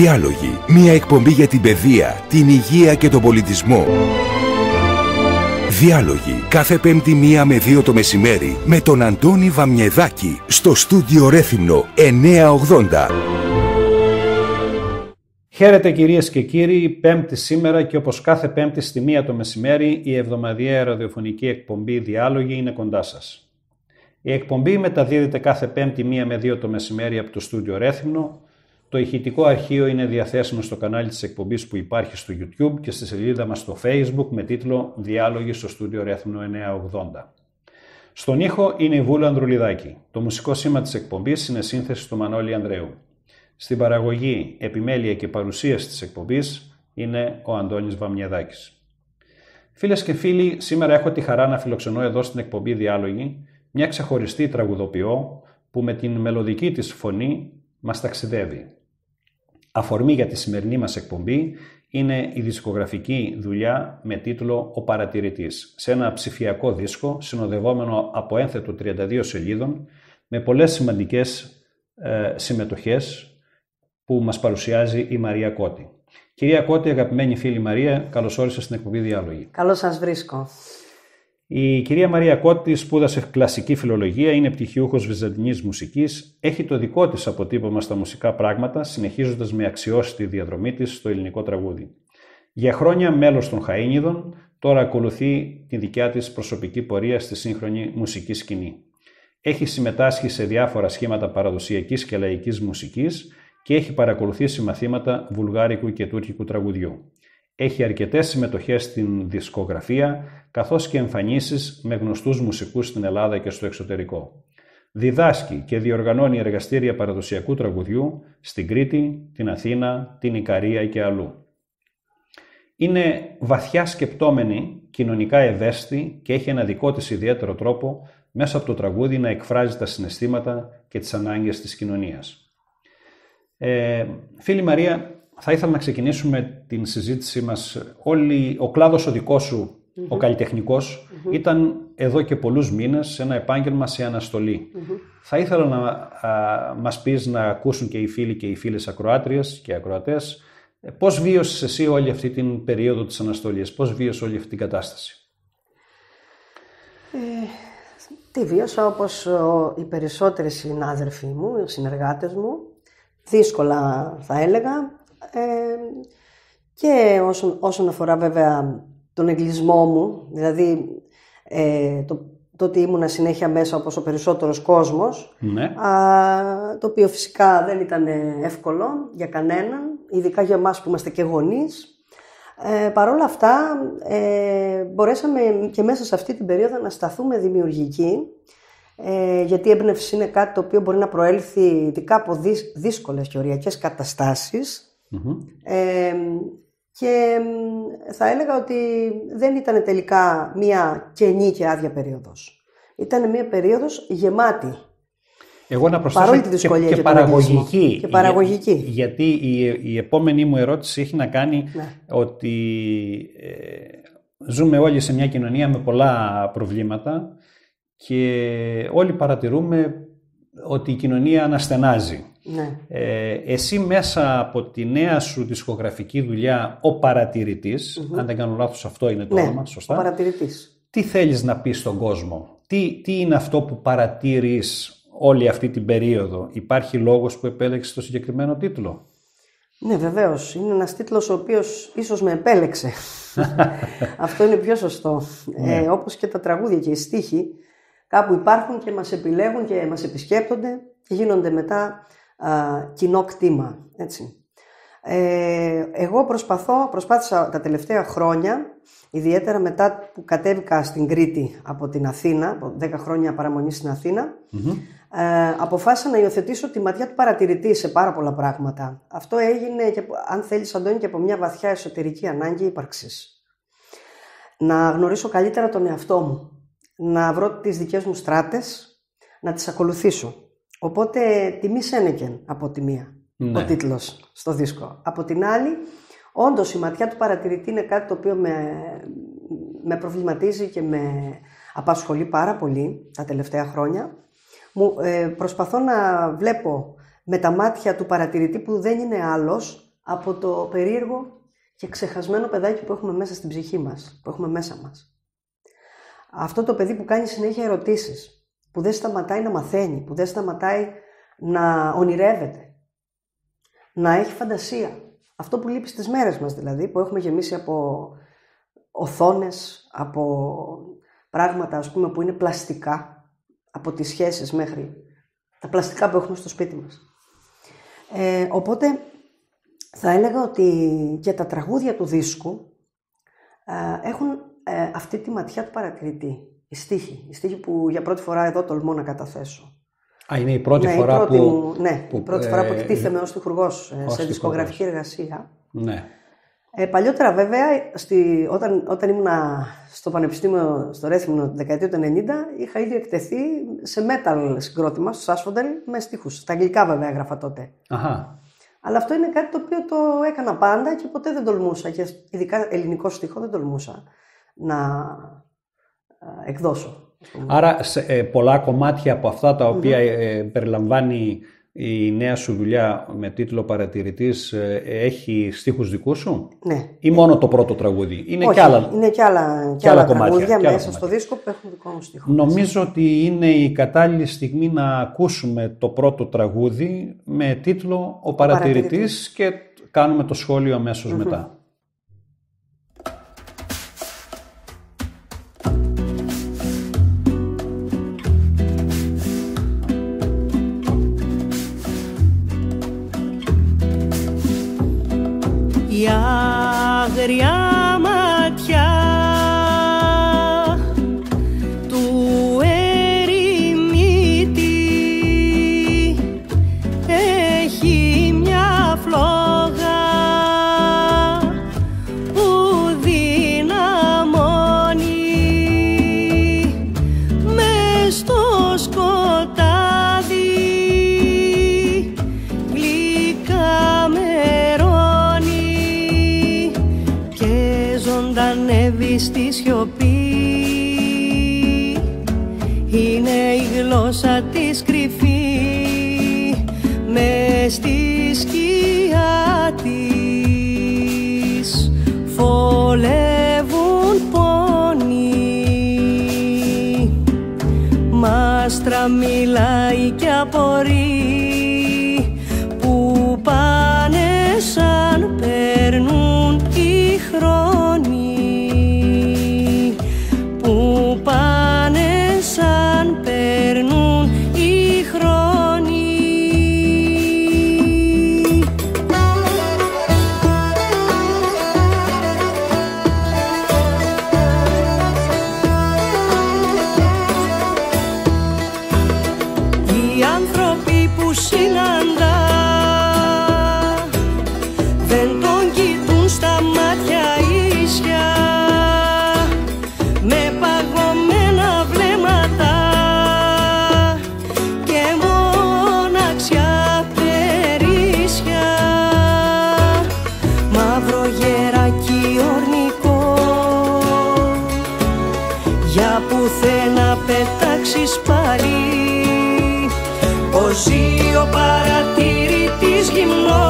Διάλογοι. Μια εκπομπή για την παιδεία, την υγεία και τον πολιτισμό. Διάλογοι. Κάθε πέμπτη μία με δύο το μεσημέρι με τον Αντώνη Βαμιεδάκη στο στούντιο Ρέθυμνο 980. Χαίρετε κυρίες και κύριοι, πέμπτη σήμερα και όπως κάθε πέμπτη στη μία το μεσημέρι η εβδομαδιαία ραδιοφωνική εκπομπή Διάλογοι είναι κοντά σας. Η εκπομπή μεταδίδεται κάθε πέμπτη μία με δύο το μεσημέρι από το στούντιο Ρέθυμνο το ηχητικό αρχείο είναι διαθέσιμο στο κανάλι της εκπομπής που υπάρχει στο YouTube και στη σελίδα μας στο Facebook με τίτλο «Διάλογοι στο στούντιο Ρέθμνο 980». Στον ήχο είναι η Βούλα Ανδρουλιδάκη. Το μουσικό σήμα της εκπομπής είναι σύνθεση του Μανώλη Ανδρέου. Στην παραγωγή, επιμέλεια και παρουσίαση της εκπομπής είναι ο Αντώνης Βαμιεδάκης. Φίλες και φίλοι, σήμερα έχω τη χαρά να φιλοξενώ εδώ στην εκπομπή Διάλογοι μια ξεχωριστή τραγουδοποιό που με την μελωδική της φωνή μας ταξιδεύει. Αφορμή για τη σημερινή μας εκπομπή είναι η δισκογραφική δουλειά με τίτλο «Ο Παρατηρητής» σε ένα ψηφιακό δίσκο συνοδευόμενο από ένθετο 32 σελίδων με πολλές σημαντικές ε, συμμετοχές που μας παρουσιάζει η Μαρία Κώτη. Κυρία Κώτη, αγαπημένη φίλη Μαρία, καλώς όρισες στην εκπομπή Διάλογη. Καλώς σας βρίσκω. Η κυρία Μαρία Κώτη σπούδασε κλασική φιλολογία, είναι πτυχιούχος βυζαντινής μουσικής, έχει το δικό της αποτύπωμα στα μουσικά πράγματα, συνεχίζοντας με αξιώστη διαδρομή της στο ελληνικό τραγούδι. Για χρόνια μέλος των Χαΐνιδων, τώρα ακολουθεί τη δικιά της προσωπική πορεία στη σύγχρονη μουσική σκηνή. Έχει συμμετάσχει σε διάφορα σχήματα παραδοσιακής και λαϊκής μουσικής και έχει παρακολουθήσει μαθήματα βουλγάρικου και τουρκικού τραγουδιού. Έχει αρκετές συμμετοχές στην δισκογραφία, καθώς και εμφανίσεις με γνωστούς μουσικούς στην Ελλάδα και στο εξωτερικό. Διδάσκει και διοργανώνει εργαστήρια παραδοσιακού τραγουδιού στην Κρήτη, την Αθήνα, την Ικαρία και αλλού. Είναι βαθιά σκεπτόμενη, κοινωνικά ευαίσθητη και έχει ένα δικό της ιδιαίτερο τρόπο μέσα από το τραγούδι να εκφράζει τα συναισθήματα και τις ανάγκες της κοινωνίας. Ε, φίλη Μαρία, θα ήθελα να ξεκινήσουμε την συζήτησή μας. Όλοι, ο κλάδος ο δικός σου, ο καλλιτεχνικος ήταν εδώ και πολλούς μήνες σε ένα επάγγελμα σε αναστολή. Θα ήθελα να α, μας πεις να ακούσουν και οι φίλοι και οι φίλες ακροάτριες και ακροατές ε, πώς βίωσες εσύ όλη αυτή την περίοδο της αναστολής, πώς βίωσες όλη αυτή την κατάσταση; Ε, τι βίωσα όπως οι περισσότεροι συνάδελφοί μου, οι συνεργάτες μου, δύσκολα θα έλεγα, και όσον, όσον αφορά βέβαια τον εγκλισμό μου, δηλαδή ε, το, το ότι ήμουν συνέχεια μέσα όπως ο περισσότερος κόσμος, ναι. α, το οποίο φυσικά δεν ήταν εύκολο για κανέναν, ειδικά για εμάς που είμαστε και γονείς. Ε, Παρ' όλα αυτά, ε, μπορέσαμε και μέσα σε αυτή την περίοδο να σταθούμε δημιουργικοί, ε, γιατί η έμπνευση είναι κάτι το οποίο μπορεί να προέλθει ειδικά από δύσκολες και οριακές καταστάσεις, και θα έλεγα ότι δεν ήταν τελικά μία κενή και άδεια περίοδος. Ήταν μία περίοδος γεμάτη. Εγώ να προσθέσω τη δυσκολία και, και, παραγωγική. Και παραγωγική. γιατί η, η επόμενη μου ερώτηση έχει να κάνει ναι. ότι ε, ζούμε όλοι σε μια κοινωνία με πολλά προβλήματα και όλοι παρατηρούμε ότι η κοινωνία αναστενάζει. Ναι. Ε, εσύ μέσα από τη νέα σου δισκογραφική δουλειά, ο παρατηρητης αν δεν κάνω λάθος αυτό είναι το ναι, όνομα, σωστά; ο παρατηρητής. Τι θέλεις να πεις στον κόσμο, τι, τι είναι αυτό που παρατηρείς όλη αυτή την περίοδο, υπάρχει λόγος που επέλεξες το συγκεκριμένο τίτλο; Ναι, βεβαίως. Είναι ένας τίτλος ο οποίος ίσως με επέλεξε. Αυτό είναι πιο σωστό. Ναι. Ε, Όπως και τα τραγούδια και οι στίχοι, κάπου υπάρχουν και μας επιλέγουν και μας επισκέπτονται και γίνονται μετά κοινό κτήμα. Έτσι. Ε, εγώ προσπαθώ, προσπάθησα τα τελευταία χρόνια, ιδιαίτερα μετά που κατέβηκα στην Κρήτη από την Αθήνα, από 10 χρόνια παραμονή στην αθηνα ε, αποφάσισα να υιοθετήσω τη ματιά του παρατηρητή σε πάρα πολλά πράγματα. Αυτό έγινε, και, αν θέλεις Αντώνη, και από μια βαθιά εσωτερική ανάγκη ύπαρξης. Να γνωρίσω καλύτερα τον εαυτό μου, να βρω τις δικές μου στράτες, να τις ακολουθήσω. Οπότε τιμή Σένεκεν από τη μία ναι. ο τίτλος στο δίσκο. Από την άλλη, όντως η ματιά του παρατηρητή είναι κάτι το οποίο με, με προβληματίζει και με απασχολεί πάρα πολύ τα τελευταία χρόνια. Μου, ε, προσπαθώ να βλέπω με τα μάτια του παρατηρητή που δεν είναι άλλος από το περίεργο και ξεχασμένο παιδάκι που έχουμε μέσα στην ψυχή μας, που έχουμε μέσα μας. Αυτό το παιδί που κάνει συνέχεια ερωτήσεις, που δεν σταματάει να μαθαίνει, που δεν σταματάει να ονειρεύεται, να έχει φαντασία. Αυτό που λείπει στις μέρες μας δηλαδή, που έχουμε γεμίσει από οθόνες, από πράγματα ας πούμε που είναι πλαστικά, από τις σχέσεις μέχρι τα πλαστικά που έχουμε στο σπίτι μας. Ε, οπότε θα έλεγα ότι και τα τραγούδια του δίσκου ε, έχουν ε, αυτή τη ματιά του παρατηρητή. Η στίχη. Η στίχη που για πρώτη φορά εδώ τολμώ να καταθέσω. Α, είναι η πρώτη ναι, φορά η πρώτη που... Μου, ναι, που, η πρώτη φορά που ε, εκτίθεμαι ως τυχουργός ε, σε δισκογραφική εργασία. Ναι. Ε, παλιότερα βέβαια, στη, όταν, όταν ήμουν στο Πανεπιστήμιο στο Ρέθιμνο τη δεκαετία του 90, είχα ήδη εκτεθεί σε metal συγκρότημα, στο Σάσφοντελ, με στίχους. Στα αγγλικά βέβαια έγραφα τότε. Αχα. Αλλά αυτό είναι κάτι το οποίο το έκανα πάντα και ποτέ δεν τολμούσα, και ειδικά ελληνικό στίχο δεν τολμούσα να εκδώσω. Άρα σε, ε, πολλά κομμάτια από αυτά τα οποια ε, περιλαμβάνει η νέα σου δουλειά με τίτλο Παρατηρητής ε, έχει στίχους δικούς σου; Ναι. ή μόνο το πρώτο τραγούδι; Είναι Όχι, και άλλα, είναι και άλλα, και άλλα, κομμάτια, τραγούδια και άλλα μέσα κομμάτια. στο δίσκο που έχουν δικό μου στίχο. Νομίζω ότι είναι η κατάλληλη στιγμή να ακούσουμε το πρώτο τραγούδι με τίτλο «Ο Παρατηρητής» Παρατηρητής. και κάνουμε το σχόλιο αμέσως μετά. Η άγρια μιλάει και απορεί πως ζει ο παρατηρητής γυμνός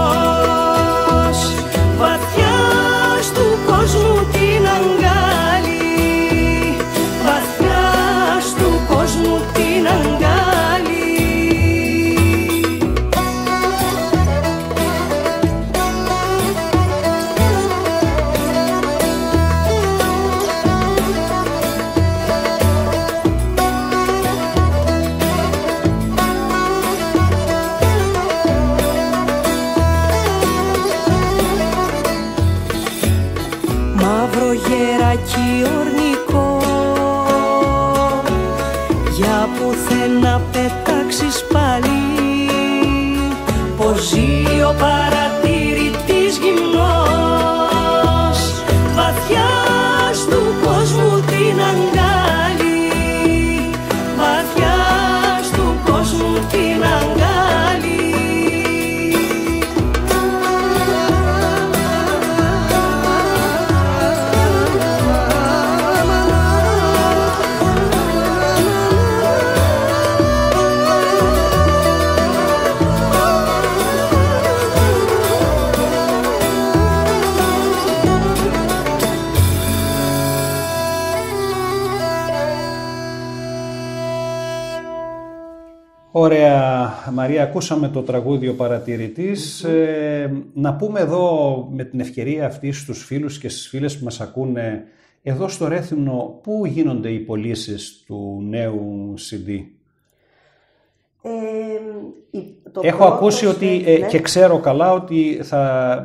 Μαρία, ακούσαμε το τραγούδι «Ο παρατηρητης Ε, να πούμε εδώ με την ευκαιρία αυτή στους φίλους και στις φίλες που μας ακούνε εδώ στο Ρέθυμνο πού γίνονται οι πωλήσεις του νέου CD. Ε, η- το Έχω πρώτο ακούσει στο- ότι ε, ναι. και ξέρω καλά ότι θα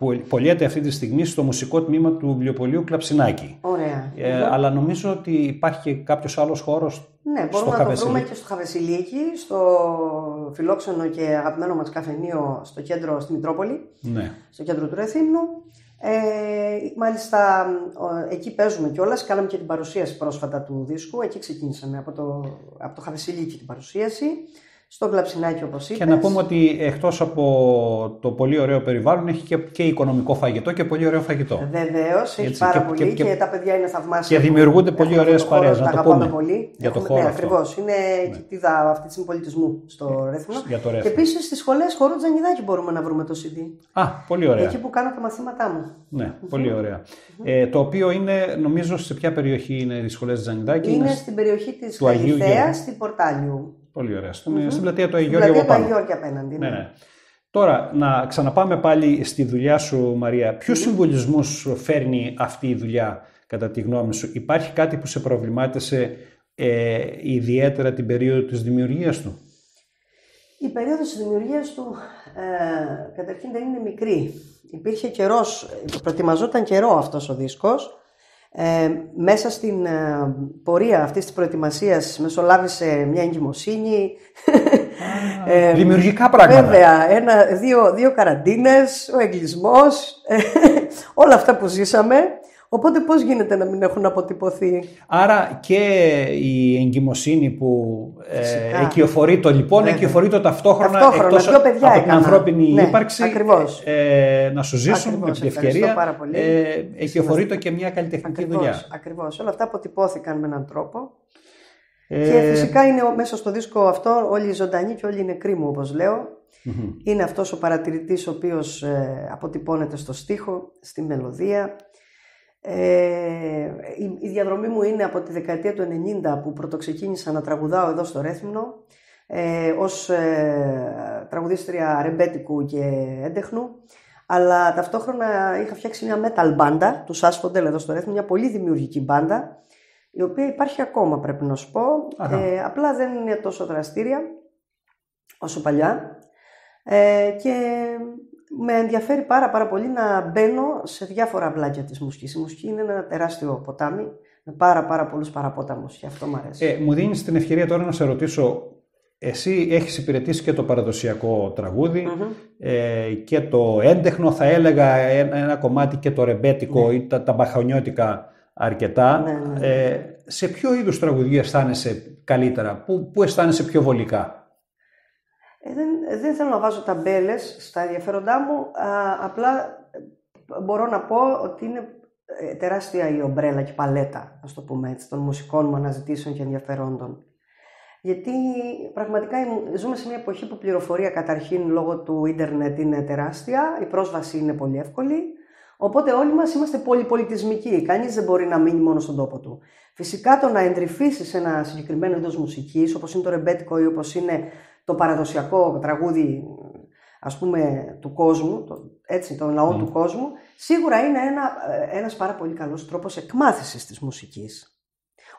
ε, πω- πωλιέται αυτή τη στιγμή στο μουσικό τμήμα του βιβλιοπωλείου Κλαψινάκη. Ωραία. Ε, αλλά νομίζω ότι υπάρχει και κάποιος άλλος χώρος Ναι, στο μπορούμε να το βρούμε Χαβεσιλίκι. και στο Χαβεσιλίκι, στο φιλόξενο και αγαπημένο μας καφενείο στο κέντρο, στη Μητρόπολη, Ναι. στο κέντρο του Ρεθύμνου. Ε, μάλιστα, ο- εκεί παίζουμε κιόλας, κάναμε και την παρουσίαση πρόσφατα του δίσκου, εκεί ξεκίνησαμε από το, από το Χαβεσιλίκι την παρουσίαση, στο Κλαψινάκι όπως είπες. Και να πούμε ότι εκτός από το πολύ ωραίο περιβάλλον έχει και, και οικονομικό φαγητό και πολύ ωραίο φαγητό. Βεβαίως, έχει Έτσι, πάρα και- πολύ και, και- τα παιδιά είναι θαυμάσια. και δημιουργούνται που πολύ έχουν ωραίες αυτό το χώρο, παρέες, να τα το αγαπάμε πούμε, πολύ. για το Έχουμε- χώρο ναι, αυτό. ακριβώς. Είναι κοιτίδα αυτή τη πολιτισμού στο Ρέθμινο. για το Και Ρέθμινο. επίσης στις σχολές χώρου Τζανιδάκη μπορούμε να βρούμε το CD. Α, πολύ ωραία. Εκεί που κάνω τα μαθήματά μου. Ναι, πολύ ωραία. Ε, το οποίο είναι, νομίζω, σε ποια περιοχή είναι οι σχολές Ζανιδάκη. Είναι στην περιοχή της του Αγίου Καλυθέας, Γεώργιου. στην Πορτάλιου. Πολύ ωραία. Στην, στην πλατεία του Αγίου Στην Γεώργιου πλατεία του από Αγίου πάνω. Γεώργιου απέναντι. Ναι, ναι. Τώρα, να ξαναπάμε πάλι στη δουλειά σου, Μαρία. Ποιους συμβολισμούς φέρνει αυτή η δουλειά, κατά τη γνώμη σου, Υπάρχει κάτι που σε προβλημάτισε ε, ιδιαίτερα την περίοδο της δημιουργίας του; Η περίοδος της δημιουργίας του ε, καταρχήν δεν είναι μικρή. Υπήρχε καιρός, προετοιμαζόταν καιρό αυτός ο δίσκος. Ε, μέσα στην ε, πορεία αυτής της προετοιμασίας μεσολάβησε μια εγκυμοσύνη. Ε, Δημιουργικά πράγματα. Βέβαια, ένα, δύο, δύο καραντίνες, ο εγκλισμός, ε, όλα αυτά που ζήσαμε. Οπότε πώς γίνεται να μην έχουν αποτυπωθεί; Άρα και η εγκυμοσύνη που ε, Φυσικά. οικειοφορεί το λοιπόν, Βέβαια. οικειοφορεί το ταυτόχρονα, Ταυτόχρονα, εκτός δύο παιδιά από την έκανα. ανθρώπινη Ναι, ύπαρξη ακριβώς. ε, να σου ζήσουν Ακριβώς, με την ευχαριστώ ευκαιρία πάρα πολύ. ε, οικειοφορεί το και μια καλλιτεχνική δουλειά. Ακριβώς, ακριβώς. Όλα αυτά αποτυπώθηκαν με έναν τρόπο. Ε, Και φυσικά είναι ο- μέσα στο δίσκο αυτό όλοι οι ζωντανοί και όλοι οι νεκροί μου όπως λέω. μμμ. Είναι αυτός ο παρατηρητής ο οποίος ε, αποτυπώνεται στο στίχο, στη μελωδία. Ε, η, η διαδρομή μου είναι από τη δεκαετία του 90 που πρωτοξεκίνησα να τραγουδάω εδώ στο Ρέθυμνο ε, ως ε, τραγουδίστρια ρεμπέτικου και έντεχνου. Αλλά ταυτόχρονα είχα φτιάξει μια metal μπάντα του Σάσφοντελ εδώ στο Ρέθυμνο, μια πολύ δημιουργική μπάντα η οποία υπάρχει ακόμα πρέπει να σου πω. Αχα. ε, απλά δεν είναι τόσο δραστήρια όσο παλιά. Ε, και με ενδιαφέρει πάρα πάρα πολύ να μπαίνω σε διάφορα βλάκια της μουσικής. Η μουσική είναι ένα τεράστιο ποτάμι με πάρα πάρα πολλούς παραπόταμους και αυτό μου αρέσει. Ε, μου δίνεις την ευκαιρία τώρα να σε ρωτήσω, εσύ έχεις υπηρετήσει και το παραδοσιακό τραγούδι Μμμ. ε, και το έντεχνο, θα έλεγα ένα, ένα κομμάτι και το ρεμπέτικο ή τα, τα μπαχαονιώτικα αρκετά. Ναι, ναι. Ε, σε ποιο είδους τραγουδία αισθάνεσαι καλύτερα, πού, πού αισθάνεσαι πιο βολικά; Ε, δεν, δεν θέλω να βάζω ταμπέλες στα ενδιαφέροντά μου, α, απλά ε, μπορώ να πω ότι είναι ε, τεράστια η ομπρέλα και η παλέτα, ας το πούμε έτσι, των μουσικών μου αναζητήσεων και ενδιαφερόντων. Γιατί πραγματικά η- ζούμε σε μια εποχή που η πληροφορία καταρχήν λόγω του ίντερνετ είναι τεράστια, η πρόσβαση είναι πολύ εύκολη, οπότε όλοι μας είμαστε πολυπολιτισμικοί, κανείς δεν μπορεί να μείνει μόνο στον τόπο του. Φυσικά το να εντρυφήσεις ένα συγκεκριμένο είδος μουσικής, όπως είναι το ρεμπέτικο ή όπως είναι το παραδοσιακό τραγούδι ας πούμε του κόσμου, το, έτσι, των λαών Μμ. του κόσμου, σίγουρα είναι ένα, ε, ένας πάρα πολύ καλός τρόπος εκμάθησης της μουσικής.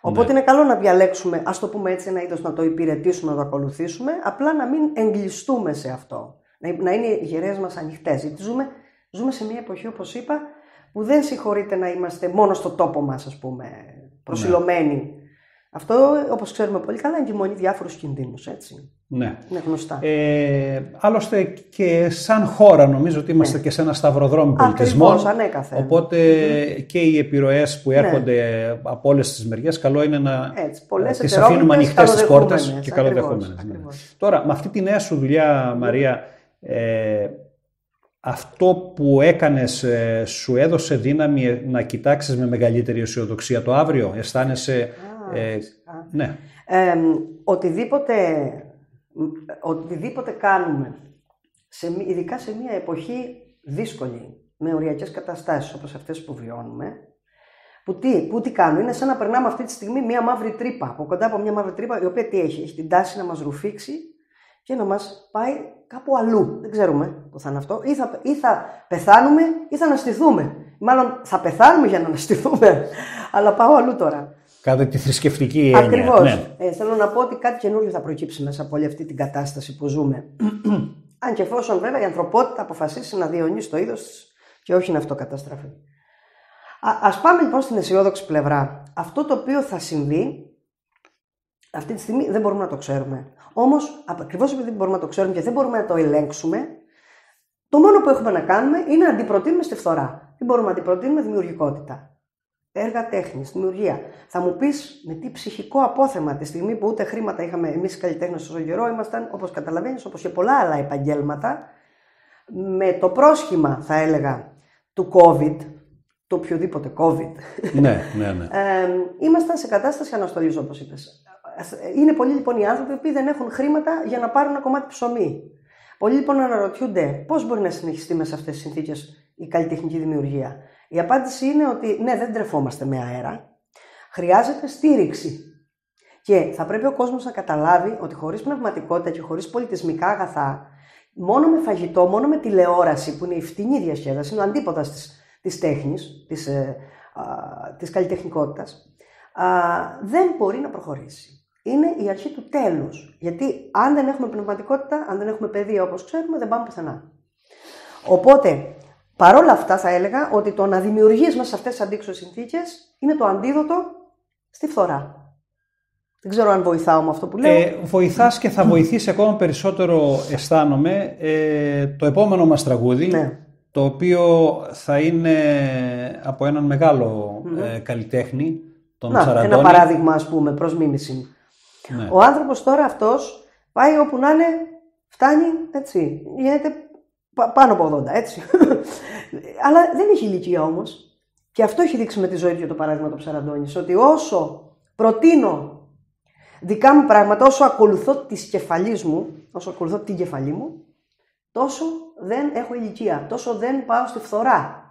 Οπότε Ναι. είναι καλό να διαλέξουμε, ας το πούμε έτσι, ένα είδος να το υπηρετήσουμε, να το ακολουθήσουμε, απλά να μην εγκλειστούμε σε αυτό. Να, να είναι οι γερές μας ανοιχτές. Γιατί ζούμε, ζούμε σε μια εποχή, όπως είπα, που δεν συγχωρείται να είμαστε μόνο στο τόπο μας, ας πούμε, προσιλωμένοι. Αυτό, όπως ξέρουμε πολύ καλά, εγκυμονεί διάφορους κινδύνους, έτσι. Ναι. Είναι γνωστά. Ε, άλλωστε και σαν χώρα νομίζω ότι είμαστε και σε ένα σταυροδρόμι πολιτισμών. Ναι. Ακριβώς, ανέκαθεν. Οπότε και οι επιρροές που έρχονται από όλες τις μεριές καλό είναι να Ναι. Έτσι, πολλές τις ετερότητες αφήνουμε ανοιχτές τις πόρτες καλοδεχούμενες. και Ακριβώς, καλοδεχόμενες. ναι. ακριβώς. Τώρα, με αυτή τη νέα σου δουλειά, Μαρία, ε, αυτό που έκανες ε, σου έδωσε δύναμη ε, να κοιτάξεις με μεγαλύτερη αισιοδοξία το αύριο; Αισθάνεσαι... Α, ε, φυσικά. ναι. Ε, οτιδήποτε, οτιδήποτε κάνουμε, σε, μη- ειδικά σε μια εποχή δύσκολη, με οριακές καταστάσεις όπως αυτές που βιώνουμε, Που τι, που τι κάνουν, είναι σαν να περνάμε αυτή τη στιγμή μία μαύρη τρύπα. Από κοντά από μία μαύρη τρύπα, η οποία τι έχει, έχει την τάση να μας ρουφήξει και να μας πάει κάπου αλλού. Δεν ξέρουμε που θα είναι αυτό. Ή θα, ή θα πεθάνουμε ή θα αναστηθούμε. Μάλλον θα πεθάνουμε για να αναστηθούμε. Αλλά πάω αλλού τώρα. Κατά τη θρησκευτική έννοια. Ακριβώς. Ναι. Ε, θέλω να πω ότι κάτι καινούριο θα προκύψει μέσα από όλη αυτή την κατάσταση που ζούμε. Αν και εφόσον βέβαια η ανθρωπότητα αποφασίσει να διαιωνίσει το είδος της και όχι να αυτοκαταστραφεί. Α πάμε λοιπόν στην αισιόδοξη πλευρά. Αυτό το οποίο θα συμβεί αυτή τη στιγμή δεν μπορούμε να το ξέρουμε. Όμως, ακριβώς επειδή δεν μπορούμε να το ξέρουμε και δεν μπορούμε να το ελέγξουμε, το μόνο που έχουμε να κάνουμε είναι να αντιπροτείνουμε στη φθορά. Τι μπορούμε να αντιπροτείνουμε, δημιουργικότητα. Έργα τέχνης, δημιουργία. Θα μου πεις με τι ψυχικό απόθεμα τη στιγμή που ούτε χρήματα είχαμε εμείς οι καλλιτέχνες τόσο καιρό, ήμασταν όπως καταλαβαίνεις, όπως και πολλά άλλα επαγγέλματα, με το πρόσχημα, θα έλεγα, του COVID, το οποιοδήποτε COVID. Ναι, ναι, ναι. ε, ήμασταν σε κατάσταση αναστολής, όπως είπες. Είναι πολλοί λοιπόν οι άνθρωποι που δεν έχουν χρήματα για να πάρουν ένα κομμάτι ψωμί. Πολλοί λοιπόν αναρωτιούνται πώς μπορεί να συνεχιστεί μέσα σε αυτές τις συνθήκες η καλλιτεχνική δημιουργία. Η απάντηση είναι ότι ναι, δεν τρεφόμαστε με αέρα. Χρειάζεται στήριξη. Και θα πρέπει ο κόσμος να καταλάβει ότι χωρίς πνευματικότητα και χωρίς πολιτισμικά αγαθά, μόνο με φαγητό, μόνο με τηλεόραση που είναι η φτηνή διασκέδαση, είναι ο αντίποδα της τέχνης, της ε, της καλλιτεχνικότητας, δεν μπορεί να προχωρήσει είναι η αρχή του τέλους. Γιατί αν δεν έχουμε πνευματικότητα, αν δεν έχουμε παιδεία όπως ξέρουμε, δεν πάμε πουθενά. Οπότε, παρόλα αυτά θα έλεγα ότι το να δημιουργείς μέσα σε αυτές τις αντίξωες συνθήκες είναι το αντίδοτο στη φθορά. Δεν ξέρω αν βοηθάω με αυτό που λέω. Ε, βοηθάς και θα βοηθήσει ακόμα περισσότερο, αισθάνομαι, ε, το επόμενο μας τραγούδι, ναι. το οποίο θα είναι από έναν μεγάλο ε, καλλιτέχνη, τον Να, Ένα παράδειγμα, ας πούμε, προς μίμηση. Ναι. Ο άνθρωπος τώρα αυτός πάει όπου να είναι, φτάνει έτσι. Γίνεται πάνω από 80, έτσι. Αλλά δεν έχει ηλικία όμως. Και αυτό έχει δείξει με τη ζωή του και το παράδειγμα του Ψαραντώνης. Ότι όσο προτείνω δικά μου πράγματα, όσο ακολουθώ τη κεφαλής μου, όσο ακολουθώ την κεφαλή μου, τόσο δεν έχω ηλικία. Τόσο δεν πάω στη φθορά.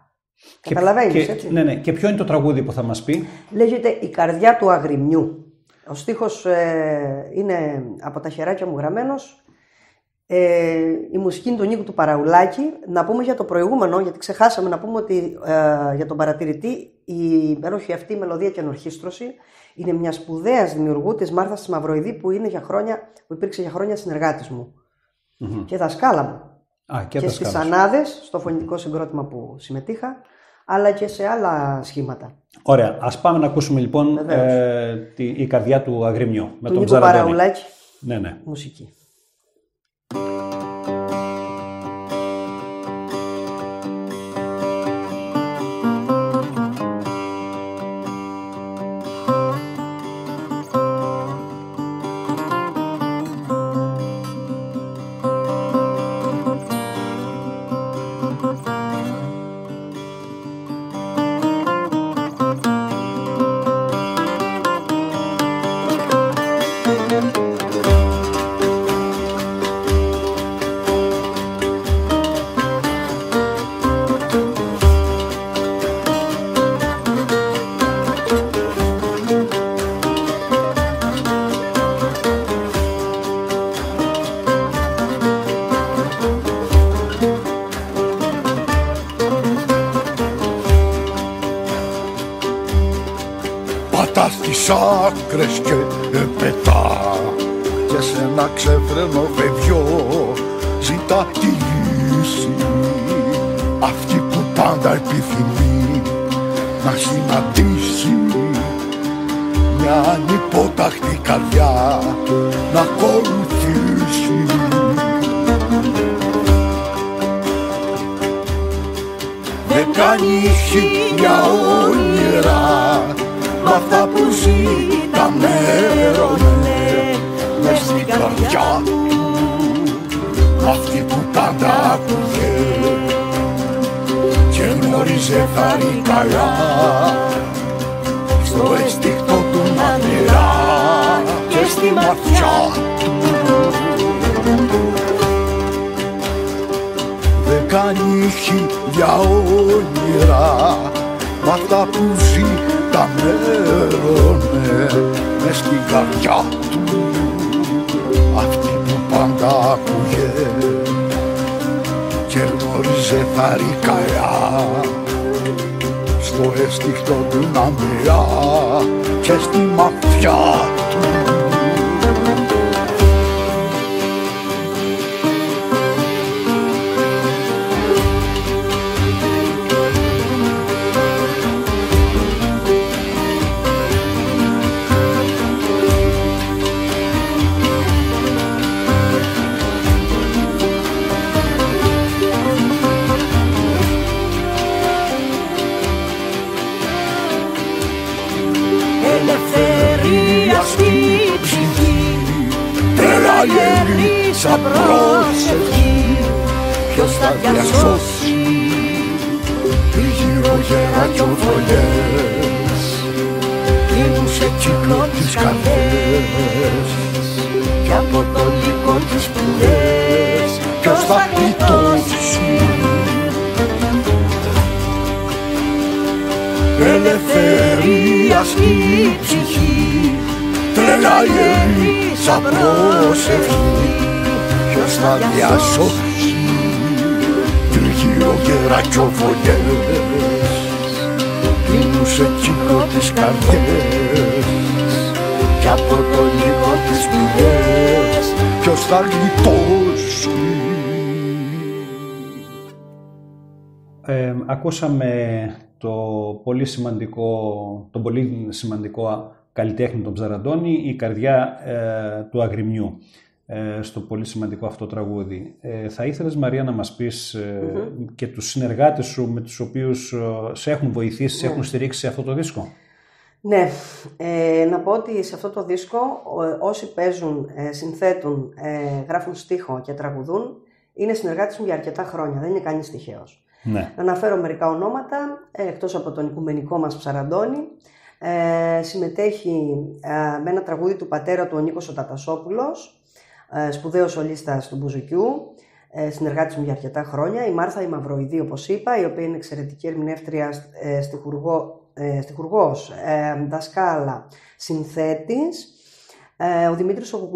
Καταλαβαίνεις, έτσι; Ναι, ναι. Και ποιο είναι το τραγούδι που θα μας πει; Λέγεται Η καρδιά του αγριμιού. Ο στίχος ε, είναι από τα χεράκια μου γραμμένος. Ε, η μουσική είναι του Νίκου του Παραουλάκη. Να πούμε για το προηγούμενο, γιατί ξεχάσαμε να πούμε ότι ε, για τον παρατηρητή η υπέροχη αυτή μελωδία και ενορχίστρωση είναι μια σπουδαίας δημιουργού τη Μάρθας της Μαυροειδή που, είναι για χρόνια, που υπήρξε για χρόνια συνεργάτης μου mm-hmm. και δασκάλα μου. Α, και και στις Ανάδες, στο φωνητικό συγκρότημα που συμμετείχα αλλά και σε άλλα σχήματα. Ωραία. Ας πάμε να ακούσουμε λοιπόν ε, τη, η καρδιά του Αγριμιού με τον Ψαραντώνη. Ναι, ναι. Μουσική. Άκρες και πετά. Και σε ένα ξεφρενό παιδιό ζητά τη λύση. Αυτή που πάντα επιθυμεί να συναντήσει μια ανυπόταχτη καρδιά να ακολουθήσει. Δεν κάνει για όνειρα μ' αυτά που ζήταμε ρολέ μες στην καρδιά του αυτή που πάντα άκουγε και γνώριζε θαρή καλά στο αισθηκτό του μακριά και στη ματιά του. Δεν κάνει για όνειρα μ' αυτά που ζει καμέρωνε μες στην καρδιά του. Αυτή που πάντα άκουγε και γνώριζε τα ρικαία στο αίσθηκτο του να και στη μαφιά του γυρίσα πρόσευχη ποιος θα διασώσει τι γύρω γέρα κι οφολιές κλείνουν σε κύκλο τις καρδιές κι από το λύκο τις σπουδές ποιος θα γλιτώσει Ελευθερία στη ψυχή τρέλα γερή σαν πρόσευχη ποιος θα διασώσει τριγύρω γέρα κι οφωνιές κλείνουν σε κύκλο τις καρδιές. Κι από το λίγο τις πηγές. Ποιος θα γλιτώσει. Ε, ακούσαμε το πολύ σημαντικό, τον πολύ σημαντικό καλλιτέχνη τον Ψαραντώνη, η καρδιά ε, του Αγριμιού. ε, στο πολύ σημαντικό αυτό τραγούδι. Ε, θα ήθελες Μαρία να μας πεις και τους συνεργάτες σου με τους οποίους σε έχουν βοηθήσει, σε ναι. έχουν στηρίξει σε αυτό το δίσκο; Ναι, να πω ότι σε αυτό το δίσκο όσοι παίζουν, συνθέτουν, γράφουν στίχο και τραγουδούν είναι συνεργάτες μου για αρκετά χρόνια, δεν είναι κανείς τυχαίος. Ναι. Να αναφέρω μερικά ονόματα, εκτός από τον οικουμενικό μας Ψαραντώνη, ε, συμμετέχει ε, με ένα τραγούδι του πατέρα του ο Νίκος ο Τατασόπουλος, ε, σπουδαίος σολίστας του Μπουζουκιού, ε, συνεργάτης μου για αρκετά χρόνια. Η Μάρθα η Μαυροειδή, όπως είπα, η οποία είναι εξαιρετική ερμηνεύτρια ε, στιχουργό, ε, στιχουργός, ε, δασκάλα, συνθέτης. Ε, ο Δημήτρης ο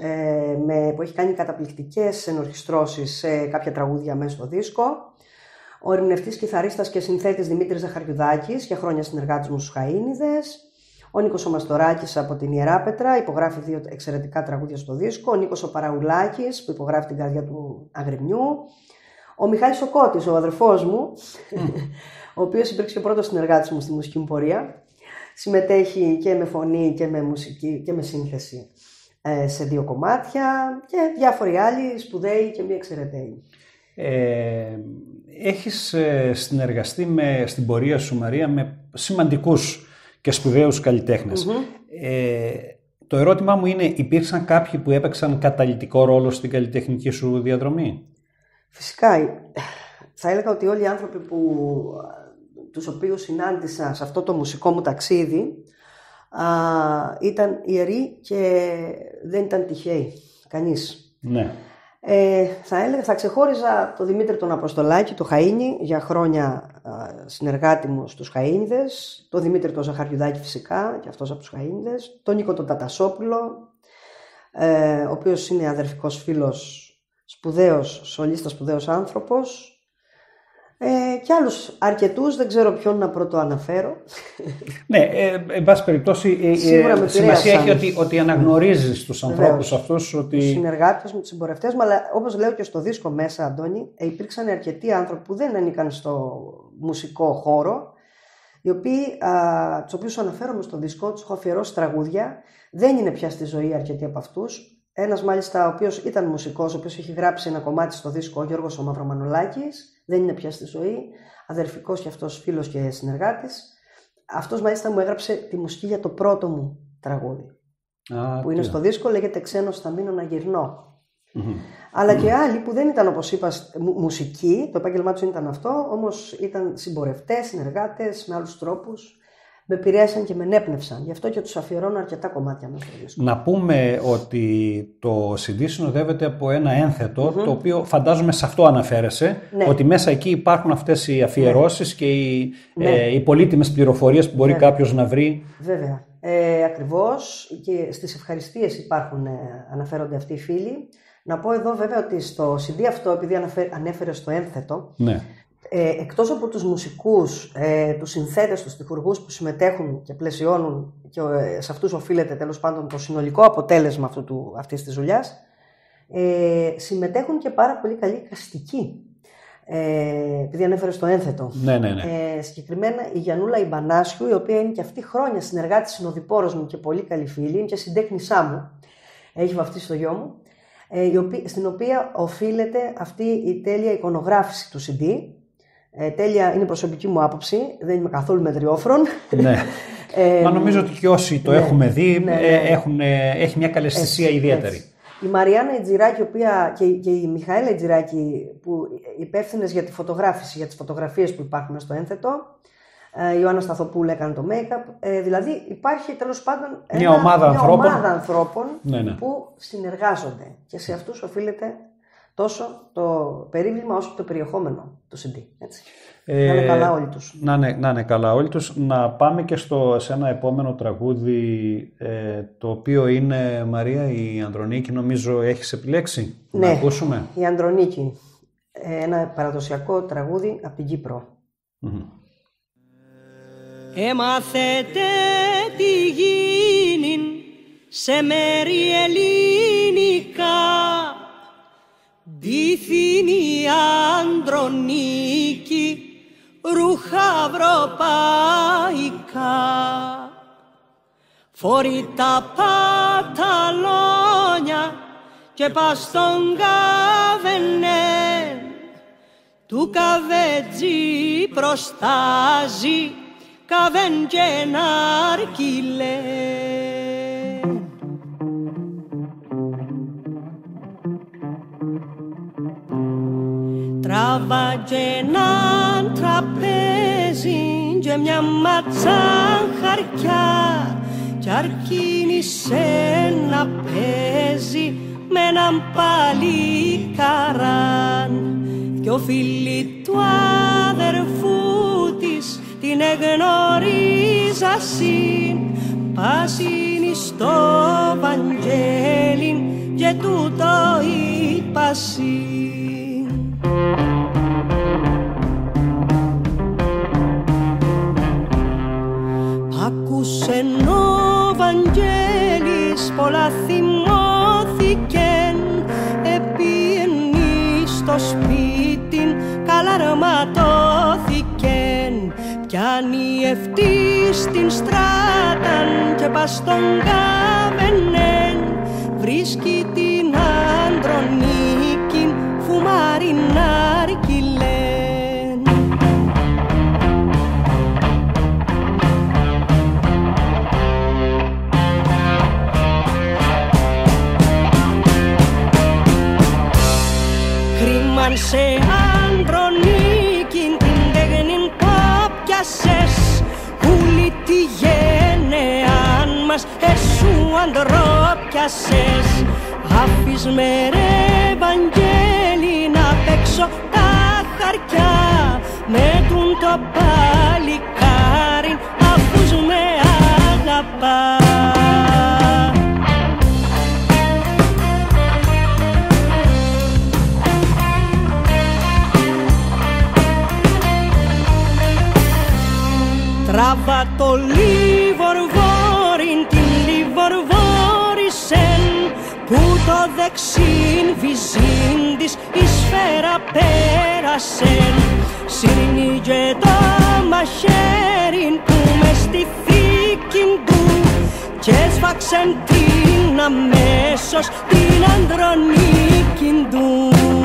ε, με, που έχει κάνει καταπληκτικές ενορχιστρώσεις σε κάποια τραγούδια μέσα στο δίσκο ο ερμηνευτής κιθαρίστας και συνθέτης Δημήτρης Ζαχαριουδάκης, για χρόνια συνεργάτης μου στους Χαΐνιδες. Ο Νίκος ο Μαστοράκης από την Ιεράπετρα, υπογράφει δύο εξαιρετικά τραγούδια στο δίσκο. Ο Νίκος ο Παραουλάκης, που υπογράφει την καρδιά του Αγριμιού. Ο Μιχάλης Σοκώτη, ο αδερφός μου, ο οποίος υπήρξε ο πρώτος συνεργάτης μου στη μουσική μου πορεία. Συμμετέχει και με φωνή και με μουσική και με σύνθεση ε, σε δύο κομμάτια και διάφοροι άλλοι σπουδαίοι και μη εξαιρεταίοι. Ε, έχεις ε, συνεργαστεί με, στην πορεία σου Μαρία με σημαντικούς και σπουδαίους Ε, το ερώτημά μου είναι, υπήρξαν κάποιοι που έπαιξαν καταλητικό ρόλο στην καλλιτεχνική σου διαδρομή; Φυσικά. Θα έλεγα ότι όλοι οι άνθρωποι που, τους οποίους συνάντησα σε αυτό το μουσικό μου ταξίδι α, ήταν ιεροί και δεν ήταν τυχαίοι. Κανείς. Ναι. Ε, θα, έλεγα, θα ξεχώριζα τον Δημήτρη τον Αποστολάκη, το Χαΐνι, για χρόνια συνεργάτη μου στους Χαΐνιδες, τον Δημήτρη τον Ζαχαριουδάκη φυσικά, και αυτός από τους Χαΐνιδες, τον Νίκο τον Τατασόπουλο, ε, ο οποίος είναι αδερφικός φίλος, σπουδαίος, σολίστας σπουδαίος άνθρωπος, ε, και άλλους αρκετούς, δεν ξέρω ποιον να πρώτο αναφέρω. Ναι, ε, εν πάση περιπτώσει, ε, ε σημασία έχει ότι, ότι αναγνωρίζεις τους ανθρώπους αυτούς. Ότι... Τους συνεργάτες μου, τους συμπορευτές μου, αλλά όπως λέω και στο δίσκο μέσα, Αντώνη, ε, υπήρξαν αρκετοί άνθρωποι που δεν ανήκαν στο μουσικό χώρο, οι οποίοι, α, τους οποίους αναφέρομαι στο δίσκο, τους έχω αφιερώσει τραγούδια, δεν είναι πια στη ζωή αρκετοί από αυτούς, ένας μάλιστα ο οποίος ήταν μουσικός, ο οποίος έχει γράψει ένα κομμάτι στο δίσκο, ο Γιώργος ο Μαυρομανολάκης, δεν είναι πια στη ζωή, αδερφικός και αυτός φίλος και συνεργάτης. Αυτός μάλιστα μου έγραψε τη μουσική για το πρώτο μου τραγούδι. Α, που είναι στο δίσκο, λέγεται «Ξένος θα μείνω να γυρνω αλλα και άλλοι που δεν ήταν όπως είπα μουσική, το επάγγελμά τους ήταν αυτό, όμως ήταν συμπορευτές, συνεργάτες με άλλους τρόπους. Με επηρέασαν και με ενέπνευσαν. Γι' αυτό και τους αφιερώνω αρκετά κομμάτια μέσα στο δίσκο. Να πούμε ότι το CD συνοδεύεται από ένα ένθετο, το οποίο φαντάζομαι σε αυτό αναφέρεσαι, Ναι. ότι μέσα εκεί υπάρχουν αυτές οι αφιερώσεις και οι, Ναι. ε, οι πολύτιμες πληροφορίες που μπορεί Βέβαια. κάποιος να βρει. Βέβαια. Ε, ακριβώς και στις ευχαριστίες υπάρχουν, ε, αναφέρονται αυτοί οι φίλοι. Να πω εδώ βέβαια ότι στο CD αυτό, επειδή αναφέ- ανέφερες στο ένθετο, Ναι. Ε, εκτός από τους μουσικούς, ε, τους συνθέτες, τους τυχουργούς που συμμετέχουν και πλαισιώνουν και ε, σε αυτούς οφείλεται τέλος πάντων το συνολικό αποτέλεσμα αυτού του, αυτής της δουλειάς, ε, συμμετέχουν και πάρα πολύ καλοί καστικοί. Ε, επειδή ανέφερες στο ένθετο. Ναι, ναι, ναι. Ε, συγκεκριμένα η Γιανούλα Ιμπανάσιου, η οποία είναι και αυτή χρόνια συνεργάτη συνοδοιπόρος μου και πολύ καλή φίλη, είναι και συντέχνησά μου. Έχει βαφτίσει το γιο μου. Ε, η οποία- στην οποία οφείλεται αυτή η τέλεια εικονογράφηση του CD. Ε, τέλεια είναι προσωπική μου άποψη, δεν είμαι καθόλου μετριόφρον. ναι. Ε, Μα νομίζω ότι και όσοι το ναι, έχουμε δει ναι, ε, ναι. έχουν, ε, έχει μια καλεσθησία Έτσι, ιδιαίτερη. έτσι. Η Μαριάννα Ιτζηράκη, η οποία, και, και η Μιχαέλα Ιτζηράκη, που υπεύθυνες για τη φωτογράφηση, για τις φωτογραφίες που υπάρχουν στο ένθετο, ε, η Ιωάννα Σταθοπούλου έκανε το make-up. Ε, δηλαδή υπάρχει τέλος πάντων Μια ομάδα μια ανθρώπων. ομάδα ανθρώπων Ναι, ναι. που συνεργάζονται και σε αυτούς οφείλεται τόσο το περίβλημα όσο και το περιεχόμενο του CD. Έτσι. Ε, Να είναι καλά όλοι τους. Να είναι, να είναι καλά όλοι τους. Να πάμε και στο, σε ένα επόμενο τραγούδι, ε, το οποίο είναι, Μαρία, η Ανδρονίκη, νομίζω έχεις επιλέξει. Ναι. Να ακούσουμε; Η Ανδρονίκη, ε, ένα παραδοσιακό τραγούδι από την Κύπρο. Μμμ. Έμαθετε τι γίνει σε μέρη ελληνικά Δίθυνη Ανδρονίκη ρούχα ευρωπαϊκά Φορεί τα παταλόνια και πας στον καβενέ του καβέτζι προστάζει καβέν και ναρκιλέ. Τράβα και έναν τραπέζι και μια ματσά χαρκιά κι αρκίνησε να παίζει με έναν παλικαράν δυο φίλοι του αδερφού της την εγνωρίζα συν πάσινη στο Βαγγέλιν και τούτο είπα συν. Πολλά θυμώθηκεν επίενη στο σπίτι καλαρματώθηκεν πιάνει ευτή στην στράταν και πας στον καβενέν βρίσκει την Ανδρονίκη φουμαρινάρκη εσού ανδρόπιασες Άφης με ρε Βαγγέλη να παίξω τα χαρκιά Με τούν το παλικάρι αφούς με αγαπά. Τράβα το λιβορβόριν το δεξίν βυζίν της η σφαίρα πέρασεν. Σύρνιγε το μαχαίριν που μες στη θήκη του και σφάξεν την αμέσως την ανδρονίκη του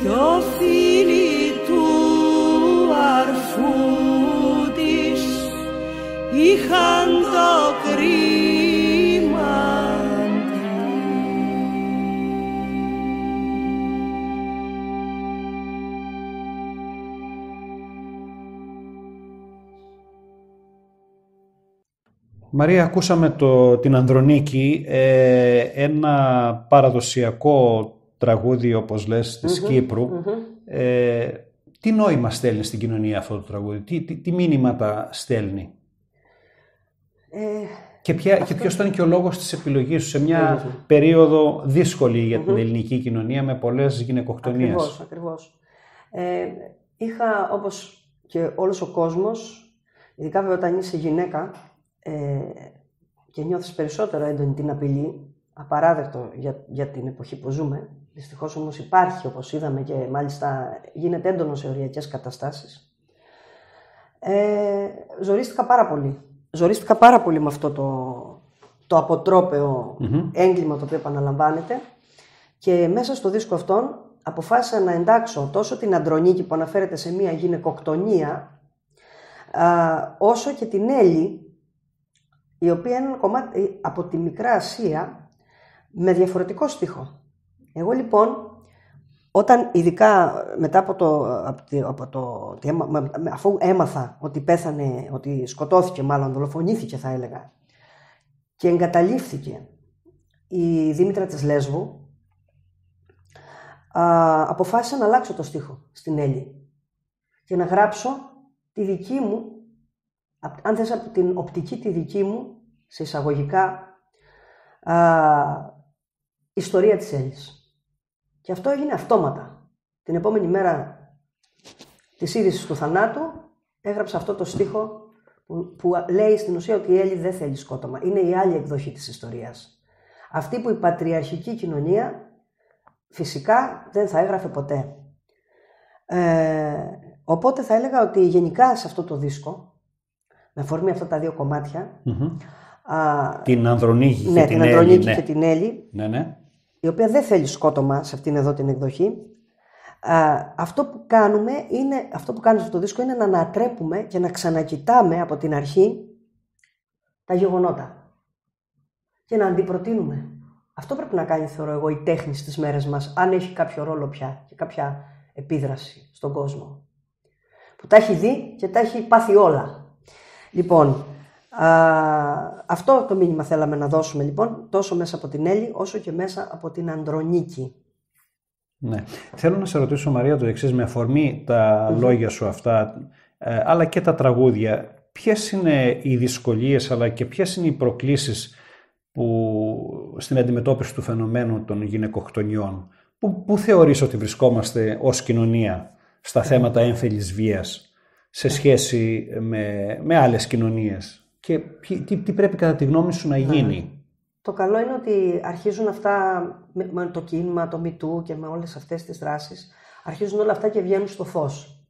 Δυο φίλοι του αρφού της είχαν το κρίμα Μαρία, ακούσαμε το, την Ανδρονίκη, ε, ένα παραδοσιακό τραγούδι, όπως λες, της κυπρου Ε, τι νόημα στέλνει στην κοινωνία αυτό το τραγούδι, τι, τι, τι μήνυματα στέλνει; Ε, και, ποια, και ποιος ήταν και ο λόγος της επιλογής σου σε μια περίοδο δύσκολη για την ελληνική κοινωνία με πολλές γυναικοκτονίες; Ακριβώς, ακριβώς. Ε, είχα, όπως και όλος ο κόσμος, ειδικά βέβαια όταν είσαι γυναίκα ε, και νιώθεις περισσότερο έντονη την απειλή, απαράδεκτο για, για την εποχή που ζούμε, δυστυχώς όμως υπάρχει όπως είδαμε και μάλιστα γίνεται έντονο σε οριακές καταστάσεις, ε, ζορίστηκα πάρα πολύ. Ζορίστηκα πάρα πολύ με αυτό το, το αποτρόπαιο έγκλημα το οποίο επαναλαμβάνεται και μέσα στο δίσκο αυτόν αποφάσισα να εντάξω τόσο την Αντρονίκη που αναφέρεται σε μια γυναικοκτονία α, όσο και την Έλλη η οποία είναι ένα κομμάτι από τη Μικρά Ασία με διαφορετικό στίχο. Εγώ λοιπόν όταν ειδικά μετά από το, από τη- από το ότι έμα- με- με- αφού έμαθα ότι πέθανε, ότι σκοτώθηκε μάλλον, δολοφονήθηκε θα έλεγα και εγκαταλείφθηκε η Δήμητρα της Λέσβου α, αποφάσισα να αλλάξω το στίχο στην Έλλη και να γράψω τη δική μου, απ- αν θες από την οπτική τη δική μου, σε εισαγωγικά, α, ιστορία της Έλλης. Και αυτό έγινε αυτόματα. Την επόμενη μέρα της είδησης του θανάτου έγραψα αυτό το στίχο που, που λέει στην ουσία ότι η Έλλη δεν θέλει σκότωμα. Είναι η άλλη εκδοχή της ιστορίας. Αυτή που η πατριαρχική κοινωνία φυσικά δεν θα έγραφε ποτέ. Ε, οπότε θα έλεγα ότι γενικά σε αυτό το δίσκο, με αφορμή αυτά τα δύο κομμάτια, Μμμ. α, Την Ανδρονίκη ναι, και την την Έλλη, Ανδρονίκη ναι. και την Έλλη, Ναι, ναι. Η οποία δεν θέλει σκότωμα σε αυτήν εδώ την εκδοχή. Α, αυτό που κάνουμε είναι, αυτό που κάνουμε σε αυτό το δίσκο είναι να ανατρέπουμε και να ξανακοιτάμε από την αρχή τα γεγονότα και να αντιπροτείνουμε. Αυτό πρέπει να κάνει, θεωρώ εγώ, η τέχνη στις μέρες μας, αν έχει κάποιο ρόλο πια και κάποια επίδραση στον κόσμο. Που τα έχει δει και τα έχει πάθει όλα. Λοιπόν, α, αυτό το μήνυμα θέλαμε να δώσουμε λοιπόν, τόσο μέσα από την Έλλη, όσο και μέσα από την Ανδρονίκη. Ναι. Θέλω να σε ρωτήσω, Μαρία, το εξής με αφορμή τα λόγια σου αυτά, ε, αλλά και τα τραγούδια. Ποιες είναι οι δυσκολίες, αλλά και ποιες είναι οι προκλήσεις που, στην αντιμετώπιση του φαινομένου των γυναικοκτονιών. Πού, πού θεωρείς ότι βρισκόμαστε ως κοινωνία στα θέματα έμφυλης βίας σε σχέση με, με άλλες κοινωνίες; Και ποιοι- τι, τι πρέπει κατά τη γνώμη σου να γίνει; Το καλό είναι ότι αρχίζουν αυτά με, με το κίνημα, το MeToo και με όλες αυτές τις δράσεις, αρχίζουν όλα αυτά και βγαίνουν στο φως.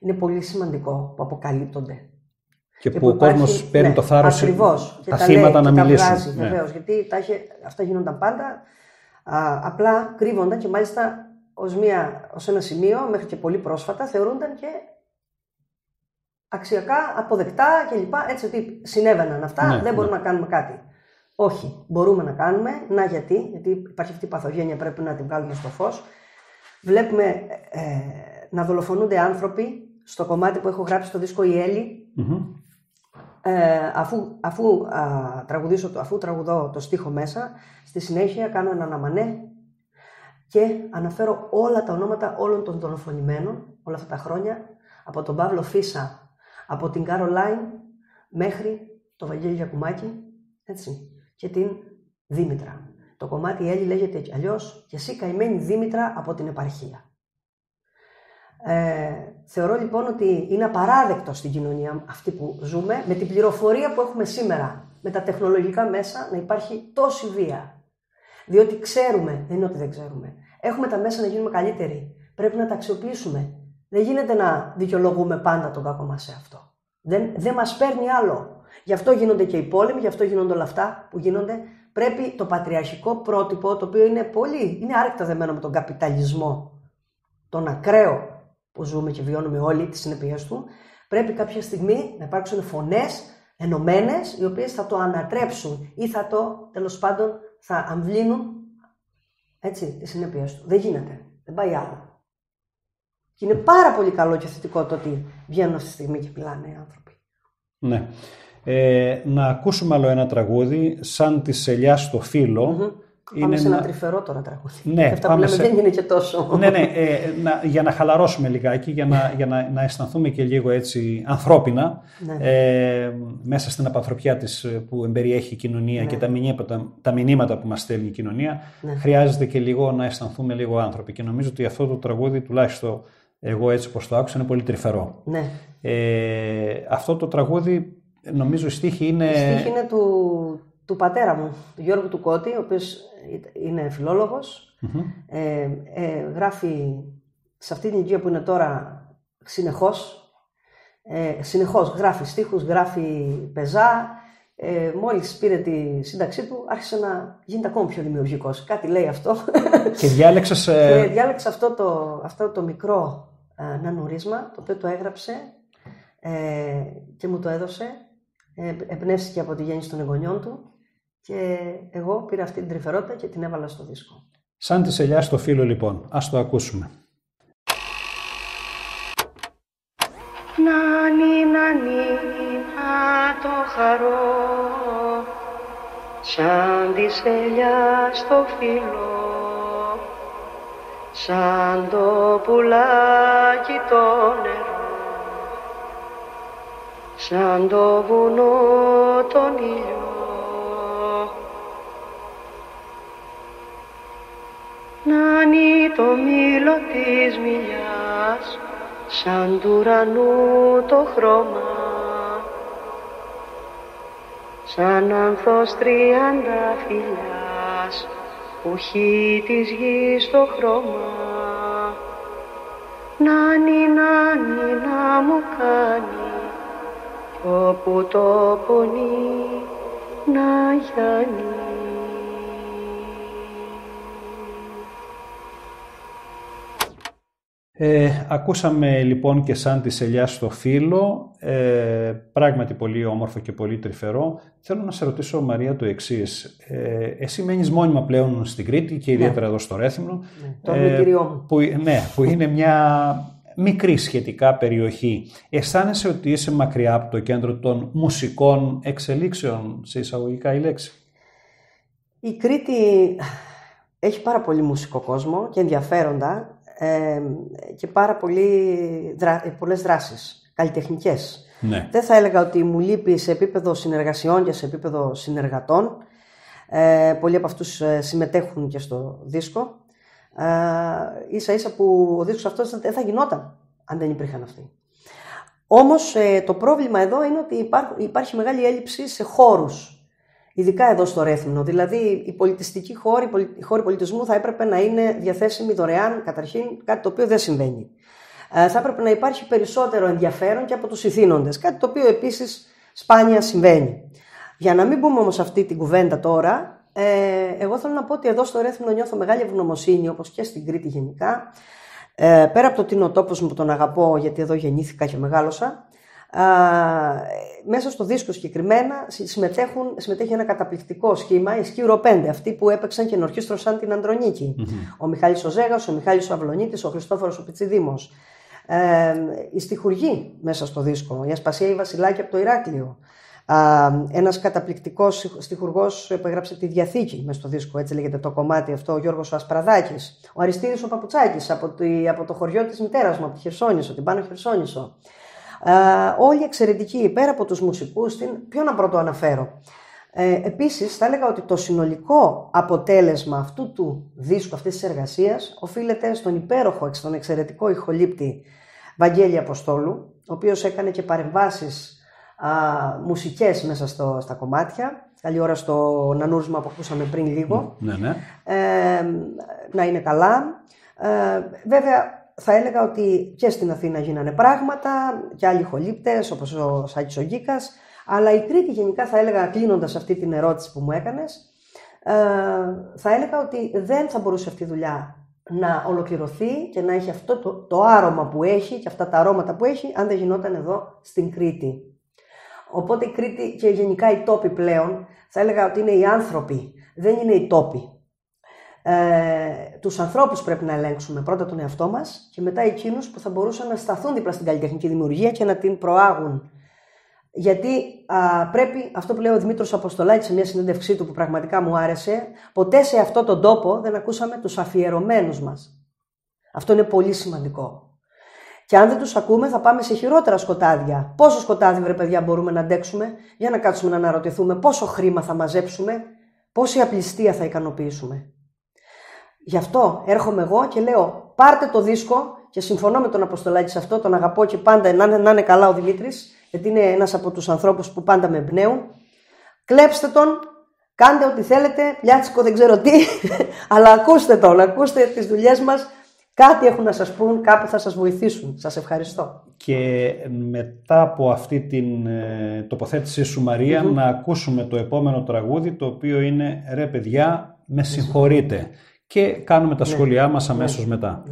Είναι πολύ σημαντικό που αποκαλύπτονται. Και, Και που ο υπάρχει- κόσμος παίρνει ναι, το θάρρος ακριβώς, και τα, τα θύματα λέει να και μιλήσουν. Τα βγάζει, Ναι. βεβαίως, γιατί τα είχε, αυτά γίνονταν πάντα, α, απλά κρύβονταν και μάλιστα ως, μια, ως ένα σημείο, μέχρι και πολύ πρόσφατα, θεωρούνταν και αξιακά, αποδεκτά κλπ. Έτσι ότι συνέβαιναν αυτά, Ναι, δεν μπορούμε ναι. να κάνουμε κάτι. Όχι, μπορούμε να κάνουμε. Να γιατί, γιατί υπάρχει αυτή η παθογένεια, πρέπει να την βγάλουμε στο φως. Βλέπουμε ε, να δολοφονούνται άνθρωποι στο κομμάτι που έχω γράψει στο δίσκο «Η Έλλη», Μμμ. ε, αφού, αφού, α, τραγουδήσω, το- αφού τραγουδώ το στίχο μέσα, στη συνέχεια κάνω έναν αμανέ και αναφέρω όλα τα ονόματα όλων των δολοφονημένων όλα αυτά τα χρόνια, από τον Παύλο Φίσα, από την Καρολάιν μέχρι το Βαγγέλη Γιακουμάκη, έτσι, και την Δήμητρα. Το κομμάτι Έλλη λέγεται κι αλλιώς «Και εσύ καημένη Δήμητρα από την επαρχία». Ε, θεωρώ λοιπόν ότι είναι απαράδεκτο στην κοινωνία αυτή που ζούμε, με την πληροφορία που έχουμε σήμερα, με τα τεχνολογικά μέσα, να υπάρχει τόση βία. Διότι ξέρουμε, δεν είναι ότι δεν ξέρουμε. Έχουμε τα μέσα να γίνουμε καλύτεροι. Πρέπει να τα αξιοποιήσουμε. Δεν Δεν γίνεται να δικαιολογούμε πάντα τον κακό μας σε αυτό. Δεν, δεν μας παίρνει άλλο. Γι' αυτό γίνονται και οι πόλεμοι, γι' αυτό γίνονται όλα αυτά που γίνονται. Πρέπει το πατριαρχικό πρότυπο, το οποίο είναι πολύ, είναι άρρηκτα δεμένο με τον καπιταλισμό, τον ακραίο που ζούμε και βιώνουμε όλοι τις συνεπειές του, πρέπει κάποια στιγμή να υπάρξουν φωνές ενωμένες, οι οποίες θα το ανατρέψουν ή θα το, τέλος πάντων, θα αμβλύνουν έτσι, τις συνέπειες του. Δεν γίνεται. Δεν πάει άλλο. Και είναι πάρα πολύ καλό και θετικό το ότι βγαίνουν αυτή τη στιγμή και μιλάνε οι άνθρωποι. Ναι. Ε, να ακούσουμε άλλο ένα τραγούδι, σαν τη σελιά στο φύλλο. Πάμε σε ένα τρυφερό τώρα τραγούδι. Ναι, Αυτά που πάμε λέμε σε- δεν είναι και τόσο. ναι, ναι, ε, να, για να χαλαρώσουμε λιγάκι, για να, για να, να αισθανθούμε και λίγο έτσι ανθρώπινα Ναι. ε, μέσα στην απανθρωπιά της ε, που εμπεριέχει η κοινωνία και τα μηνύματα, τα μηνύματα που μας στέλνει η κοινωνία, Ναι. χρειάζεται και λίγο να αισθανθούμε λίγο άνθρωποι. Και νομίζω ότι αυτό το τραγούδι, τουλάχιστον εγώ έτσι πως το άκουσα, είναι πολύ τρυφερό. Ναι. Ε, αυτό το τραγούδι, νομίζω η στίχη είναι... Η στίχη είναι του, του πατέρα μου, του Γιώργου του Κώτη, ο οποίος είναι φιλόλογος. Ε, ε, γράφει σε αυτή την ηλικία που είναι τώρα συνεχώς. Ε, συνεχώς γράφει στίχους, γράφει πεζά. Ε, μόλις πήρε τη σύνταξή του, άρχισε να γίνεται ακόμα πιο δημιουργικός. Κάτι λέει αυτό. Και διάλεξες... Και Ε, διάλεξε αυτό το, αυτό το μικρό ε, νανουρίσμα, το οποίο το έγραψε ε, και μου το έδωσε. Ε, εμπνεύστηκε από τη γέννηση των εγγονιών του και εγώ πήρα αυτή την τρυφερότητα και την έβαλα στο δίσκο. σαν τη σελιά στο φύλλο λοιπόν. Ας το ακούσουμε. Νάνι, νάνι, να το χαρώ σαν τη σελιά στο φύλλο σαν το πουλάκι το νερό σαν το βουνό τον ήλιο. Νάνι το μήλο της μιλιάς σαν του ουρανού το χρώμα σαν ανθός τριάντα φιλιάς που έχει της γης το χρώμα. Νάνι, νάνι, να μου κάνει κι όπου το πονεί να γιάνει Ε, ακούσαμε λοιπόν και σαν τη σελιά στο φύλλο, ε, πράγματι πολύ όμορφο και πολύ τρυφερό. Θέλω να σε ρωτήσω Μαρία το εξής. Ε, εσύ μένεις μόνιμα πλέον στην Κρήτη και ιδιαίτερα εδώ στο Ρέθυμνο. το αρνητήριό μου. Που, ναι, που είναι μια μικρή σχετικά περιοχή. Αισθάνεσαι ότι είσαι μακριά από το κέντρο των μουσικών εξελίξεων, σε εισαγωγικά η λέξη; Η Κρήτη έχει πάρα πολύ μουσικό κόσμο και ενδιαφέροντα ε, και πάρα πολύ, δρα, ε, πολλές δράσεις καλλιτεχνικές. Ναι. Δεν θα έλεγα ότι μου λείπει σε επίπεδο συνεργασιών και σε επίπεδο συνεργατών. Ε, πολλοί από αυτούς ε, συμμετέχουν και στο δίσκο. Ε, ίσα ίσα που ο δίσκος αυτός δεν θα γινόταν αν δεν υπήρχαν αυτοί. Όμως ε, το πρόβλημα εδώ είναι ότι υπάρχει, υπάρχει μεγάλη έλλειψη σε χώρους. Ειδικά εδώ στο Ρέθυμνο. Δηλαδή, οι πολιτιστικοί χώροι, οι πολι- οι χώροι πολιτισμού θα έπρεπε να είναι διαθέσιμοι δωρεάν, καταρχήν, κάτι το οποίο δεν συμβαίνει. Ε, θα έπρεπε να υπάρχει περισσότερο ενδιαφέρον και από τους ηθήνοντες, κάτι το οποίο επίσης σπάνια συμβαίνει. Για να μην μπούμε όμως αυτή την κουβέντα τώρα, ε, εγώ θέλω να πω ότι εδώ στο Ρέθυμνο νιώθω μεγάλη ευγνωμοσύνη, όπως και στην Κρήτη γενικά. Ε, πέρα από το ότι είναι ο τόπος μου που τον αγαπώ, γιατί εδώ γεννήθηκα και μεγάλωσα, Α, μέσα στο δίσκο συγκεκριμένα συ- συμμετέχουν, συμμετέχει ένα καταπληκτικό σχήμα, η Σκύρο 5, αυτοί που έπαιξαν και ενορχίστρωσαν την Αντρονίκη. Ο Μιχάλης ο Ζέγας, ο Μιχάλης ο Αυλονίτης, ο Χριστόφορος ο Πιτσιδήμος. Ε, η στιχουργή μέσα στο δίσκο, η Ασπασία η Βασιλάκη από το Ηράκλειο. Α, ένας καταπληκτικός στιχουργός που έγραψε τη Διαθήκη μέσα στο δίσκο, έτσι λέγεται το κομμάτι αυτό, ο Γιώργος ο Ασπραδάκης. Ο Αριστίδης ο Παπουτσάκης από, τη- από το χωριό της μητέρας μου, από τη Χερσόνησο, την Πάνω Χερσόνησο. Ε, όλοι εξαιρετικοί, πέρα από τους μουσικούς, την, ποιο να πρώτο αναφέρω. Ε, επίσης, θα έλεγα ότι το συνολικό αποτέλεσμα αυτού του δίσκου, αυτής της εργασίας, οφείλεται στον υπέροχο, στον εξαιρετικό ηχολήπτη Βαγγέλη Αποστόλου, ο οποίος έκανε και παρεμβάσεις α, μουσικές μέσα στο, στα κομμάτια. Καλή ώρα στο νανούρισμα που ακούσαμε πριν λίγο Ναι, ναι. ε, να είναι καλά. Ε, βέβαια, θα έλεγα ότι και στην Αθήνα γίνανε πράγματα και άλλοι χολύπτες όπως ο Σάκης ο Γκίκας, αλλά η Κρήτη γενικά θα έλεγα κλείνοντας αυτή την ερώτηση που μου έκανες, ε, θα έλεγα ότι δεν θα μπορούσε αυτή η δουλειά να ολοκληρωθεί και να έχει αυτό το, το άρωμα που έχει και αυτά τα αρώματα που έχει αν δεν γινόταν εδώ στην Κρήτη. Οπότε η Κρήτη και γενικά οι τόποι πλέον θα έλεγα ότι είναι οι άνθρωποι, δεν είναι οι τόποι. Ε, τους ανθρώπους πρέπει να ελέγξουμε πρώτα τον εαυτό μας και μετά εκείνους που θα μπορούσαν να σταθούν δίπλα στην καλλιτεχνική δημιουργία και να την προάγουν. Γιατί α, πρέπει, αυτό που λέει ο Δημήτρος Αποστολάκης σε μια συνέντευξή του που πραγματικά μου άρεσε, ποτέ σε αυτόν τον τόπο δεν ακούσαμε τους αφιερωμένους μας. Αυτό είναι πολύ σημαντικό. Και αν δεν τους ακούμε θα πάμε σε χειρότερα σκοτάδια. Πόσο σκοτάδι βρε παιδιά μπορούμε να αντέξουμε; Για να κάτσουμε να αναρωτηθούμε πόσο χρήμα θα μαζέψουμε, πόση απληστία θα ικανοποιήσουμε. Γι' αυτό έρχομαι εγώ και λέω πάρτε το δίσκο και συμφωνώ με τον Αποστολάκη σε αυτό, τον αγαπώ και πάντα να, είναι- να είναι καλά ο Δημήτρης, γιατί είναι ένας από τους ανθρώπους που πάντα με εμπνέουν. Κλέψτε τον, κάντε ό,τι θέλετε, πιάτσικο δεν ξέρω τι, αλλά ακούστε τον, ακούστε τις δουλειές μας, κάτι έχουν να σας πούν, κάπου θα σας βοηθήσουν. Σας ευχαριστώ. Και μετά από αυτή την ε, τοποθέτησή σου Μαρία, να ακούσουμε το επόμενο τραγούδι το οποίο είναι «Ρε παιδιά, με συγχωρείτε» και κάνουμε τα σχόλιά μας αμέσως μετά.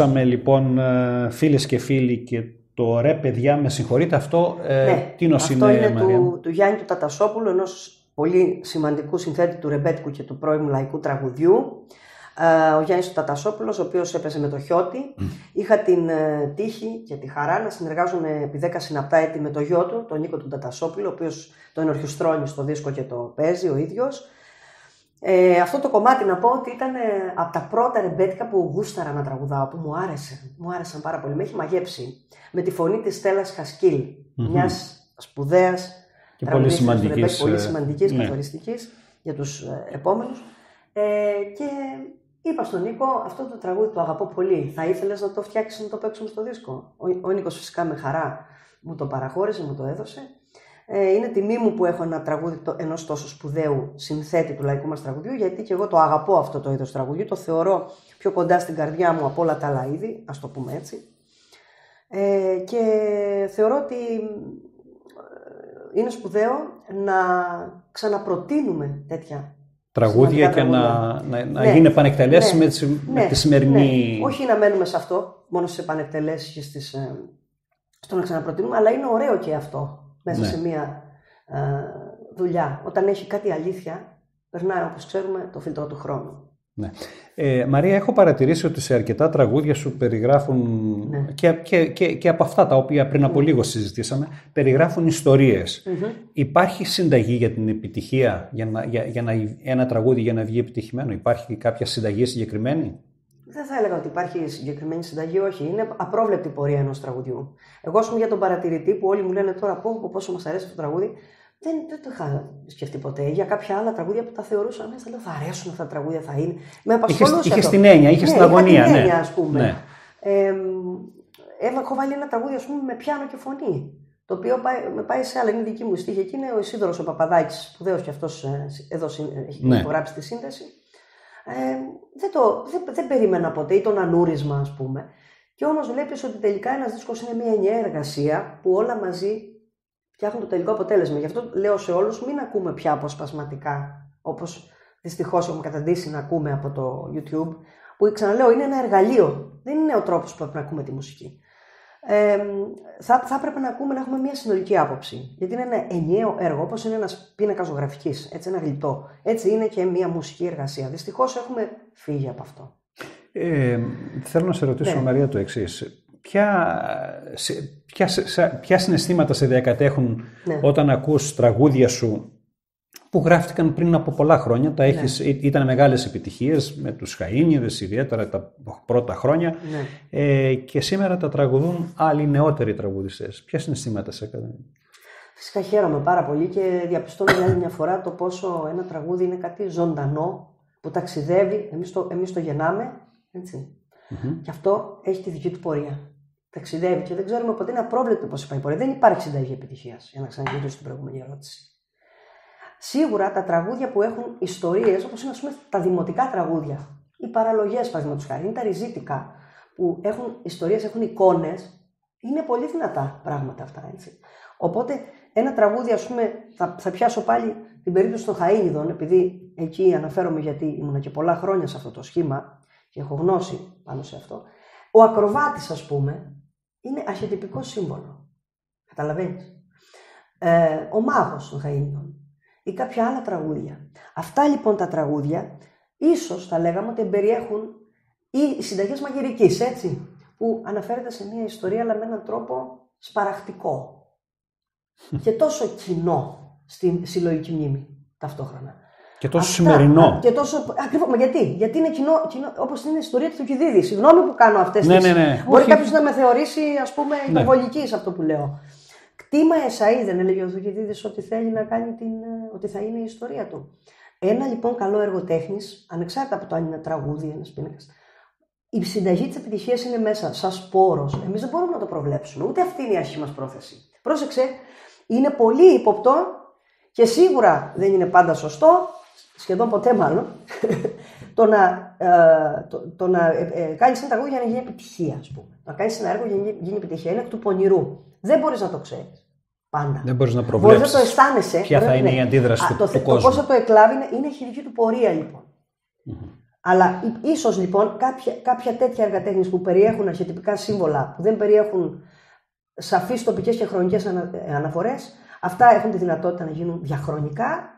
Ακούσαμε λοιπόν ε, φίλες και φίλοι και το ρε παιδιά με συγχωρείτε αυτό ε, ναι, τίνος αυτό είναι, είναι Μαρία. του, του Γιάννη του Τατασόπουλου, ενός πολύ σημαντικού συνθέτη του ρεμπέτικου και του πρώιμου λαϊκού τραγουδιού. Ε, ο Γιάννης του Τατασόπουλος, ο οποίος έπαιζε με το Χιώτη. Είχα την ε, τύχη και τη χαρά να συνεργάζομαι επί 10 συναπτά έτη με το γιο του, τον Νίκο του Τατασόπουλο, ο οποίος τον ενορχιστρώνει στο δίσκο και το παίζει ο ίδιος. Ε, αυτό το κομμάτι να πω ότι ήταν ε, από τα πρώτα ρεμπέτικα που γούσταρα να τραγουδάω, που μου άρεσε. Μου άρεσαν πάρα πολύ. Με έχει μαγέψει. Με τη φωνή της Στέλλας Χασκίλ, μιας σπουδαίας Και πολύ τραγουδίστριας του σημαντικής, ρεμπέτικου, πολύ ε, σημαντικής, ναι. καθοριστικής για τους ε, επόμενους. Ε, και είπα στον Νίκο, αυτό το τραγούδι το αγαπώ πολύ. Θα ήθελες να το φτιάξεις να το παίξουμε στο δίσκο; Ο, ο Νίκος φυσικά με χαρά μου το παραχώρησε, μου το έδωσε. Ε, είναι τιμή μου που έχω ένα τραγούδι ενός τόσο σπουδαίου συνθέτη του λαϊκού μας τραγουδιού, γιατί και εγώ το αγαπώ αυτό το είδος τραγουδιού. Το θεωρώ πιο κοντά στην καρδιά μου από όλα τα άλλα είδη, ας το πούμε έτσι. Ε, και θεωρώ ότι ε, είναι σπουδαίο να ξαναπροτείνουμε τέτοια Τραγούδια σημαντικά και να, τραγούδια. να, να Ναι, γίνει επανεκτελέσεις ναι, με, τη, με ναι, τη σημερινή... ναι. Όχι να μένουμε σε αυτό, μόνο στις επανεκτελέσεις και στις, ε, στο να ξαναπροτείνουμε, αλλά είναι ωραίο και αυτό μέσα Ναι. σε μία ε, δουλειά. Όταν έχει κάτι αλήθεια, περνάει όπως ξέρουμε το φίλτρο του χρόνου. Ναι. Ε, Μαρία, έχω παρατηρήσει ότι σε αρκετά τραγούδια σου περιγράφουν Ναι. και, και, και, και από αυτά τα οποία πριν από λίγο συζητήσαμε, περιγράφουν ιστορίες. Υπάρχει συνταγή για την επιτυχία, για, να, για, για να, ένα τραγούδι για να βγει επιτυχημένο; Υπάρχει κάποια συνταγή συγκεκριμένη; Δεν θα έλεγα ότι υπάρχει συγκεκριμένη συνταγή, όχι. Είναι απρόβλεπτη η πορεία ενός τραγουδιού. Εγώ, ας πούμε, για τον παρατηρητή που όλοι μου λένε τώρα πω, πω πόσο μας αρέσει αυτό το τραγούδι, δεν, δεν το είχα σκεφτεί ποτέ. Για κάποια άλλα τραγούδια που τα θεωρούσα μέσα, θα λέω θα αρέσουν αυτά τα τραγούδια, θα είναι. Με απασχολούσε. Είχες αυτό. την έννοια, είχες ναι, την αγωνία, Είχα την ναι. έννοια, ας πούμε. Ναι. Ε, έβα- έχω βάλει ένα τραγούδι, ας πούμε, με πιάνο και φωνή. Το οποίο πάει, με πάει σε άλλα, είναι δική μου στίχη. Εκεί είναι ο Ισίδωρος ο Παπαδάκης, σπουδαίος και αυτός εδώ συν- έχει Ναι. υπογράψει τη σύνδεση. Ε, δεν, το, δεν, δεν περίμενα ποτέ, ή τον ανούρισμα, ας πούμε. Και όμως βλέπεις ότι τελικά ένας δίσκος είναι μια ενιαία εργασία που όλα μαζί φτιάχνουν το τελικό αποτέλεσμα. Γι' αυτό λέω σε όλους, μην ακούμε πια αποσπασματικά, όπως δυστυχώς έχουμε καταντήσει να ακούμε από το YouTube. Που ξαναλέω, είναι ένα εργαλείο. Δεν είναι ο τρόπος που πρέπει να ακούμε τη μουσική. Ε, θα, θα έπρεπε να ακούμε να έχουμε μια συνολική άποψη. Γιατί είναι ένα ενιαίο έργο, όπως είναι ένας πίνακας ζωγραφικής, έτσι ένα γλυπτό. Έτσι είναι και μια μουσική εργασία. Δυστυχώς έχουμε φύγει από αυτό. Ε, θέλω να σε ρωτήσω, Ναι. Μαρία, το εξής. Ποια, σε- ποια, σε- ποια συναισθήματα σε διακατέχουν Ναι. όταν ακούς τραγούδια σου που γράφτηκαν πριν από πολλά χρόνια, τα έχεις, ή- ήταν μεγάλες επιτυχίες με τους Χαΐνιδες ιδιαίτερα τα πρώτα χρόνια Ναι. ε, και σήμερα τα τραγουδούν άλλοι νεότεροι τραγουδιστές. Ποια συναισθήματα σε έκανε; Φυσικά χαίρομαι πάρα πολύ και διαπιστώνω για άλλη μια φορά το πόσο ένα τραγούδι είναι κάτι ζωντανό που ταξιδεύει, εμείς το, εμείς το γεννάμε, έτσι. Και αυτό έχει τη δική του πορεία. Ταξιδεύει και δεν ξέρουμε ποτέ είναι απρόβλεπτο πώς πάει η πορεία. Δεν υπάρχει συνταγή επιτυχίας, για να ξαναγυρίσω στην προηγούμενη ερώτηση. Σίγουρα τα τραγούδια που έχουν ιστορίες, όπως είναι ας πούμε τα δημοτικά τραγούδια, οι παραλογές παραδείγματος χάρη, είναι τα ριζίτικα, που έχουν ιστορίες, έχουν εικόνες, είναι πολύ δυνατά πράγματα αυτά, έτσι. Οπότε ένα τραγούδι, ας πούμε, θα, θα πιάσω πάλι την περίπτωση των Χαΐνιδων, επειδή εκεί αναφέρομαι γιατί ήμουν και πολλά χρόνια σε αυτό το σχήμα και έχω γνώση πάνω σε αυτό. Ο ακροβάτης, ας πούμε, είναι αρχιετυπικός σύμβολο. Καταλαβαίνεις. Ε, ο μάγος των Χαΐνιδων ή κάποια άλλα τραγούδια. Αυτά λοιπόν τα τραγούδια, ίσως θα λέγαμε ότι περιέχουν ή οι συνταγές μαγειρικής, έτσι, που αναφέρεται σε μια ιστορία αλλά με έναν τρόπο σπαραχτικό και τόσο κοινό στην συλλογική μνήμη ταυτόχρονα. Και τόσο Αυτά, σημερινό. α, Και τόσο, ακριβώς, μα γιατί, γιατί είναι κοινό, κοινό όπως είναι η ιστορία του Θουκυδίδη. Συγγνώμη που κάνω αυτές Ναι, τις... ναι, ναι. Μπορεί Όχι. κάποιος να με θεωρήσει, ας πούμε, Ναι. υπερβολικής σε αυτό που λέω. Κτήμα εσαΐ δεν έλεγε ο Θουκυδίδης ότι θέλει να κάνει την, ε, ότι θα είναι η ιστορία του. Ένα λοιπόν καλό έργο τέχνης, ανεξάρτητα από το αν είναι τραγούδι, ένας πίνακας, η συνταγή της επιτυχίας είναι μέσα, σαν σπόρος. Εμείς δεν μπορούμε να το προβλέψουμε. Ούτε αυτή είναι η αρχή μας πρόθεση. Πρόσεξε, είναι πολύ ύποπτο και σίγουρα δεν είναι πάντα σωστό, σχεδόν ποτέ μάλλον, το να, ε, το, το να ε, ε, κάνεις ένα τραγούδι για να γίνει επιτυχία, ας πούμε. Να κάνεις ένα έργο για να γίνει- γίνει επιτυχία. Είναι εκ του πονηρού. Δεν μπορείς να το ξέρεις. Πάντα. Δεν μπορείς να Μπορείς προβλέψεις να το αισθάνεσαι. ποια θα Ωραία, είναι ναι. η αντίδραση Α, του, το, του θε- κόσμου. Το πώ θα το εκλάβει είναι, είναι η δική του πορεία λοιπόν. Αλλά ί- ίσως λοιπόν κάποια, κάποια τέτοια έργα τέχνης που περιέχουν αρχιετυπικά σύμβολα, που δεν περιέχουν σαφείς τοπικές και χρονικές ανα, ε, αναφορές, αυτά έχουν τη δυνατότητα να γίνουν διαχρονικά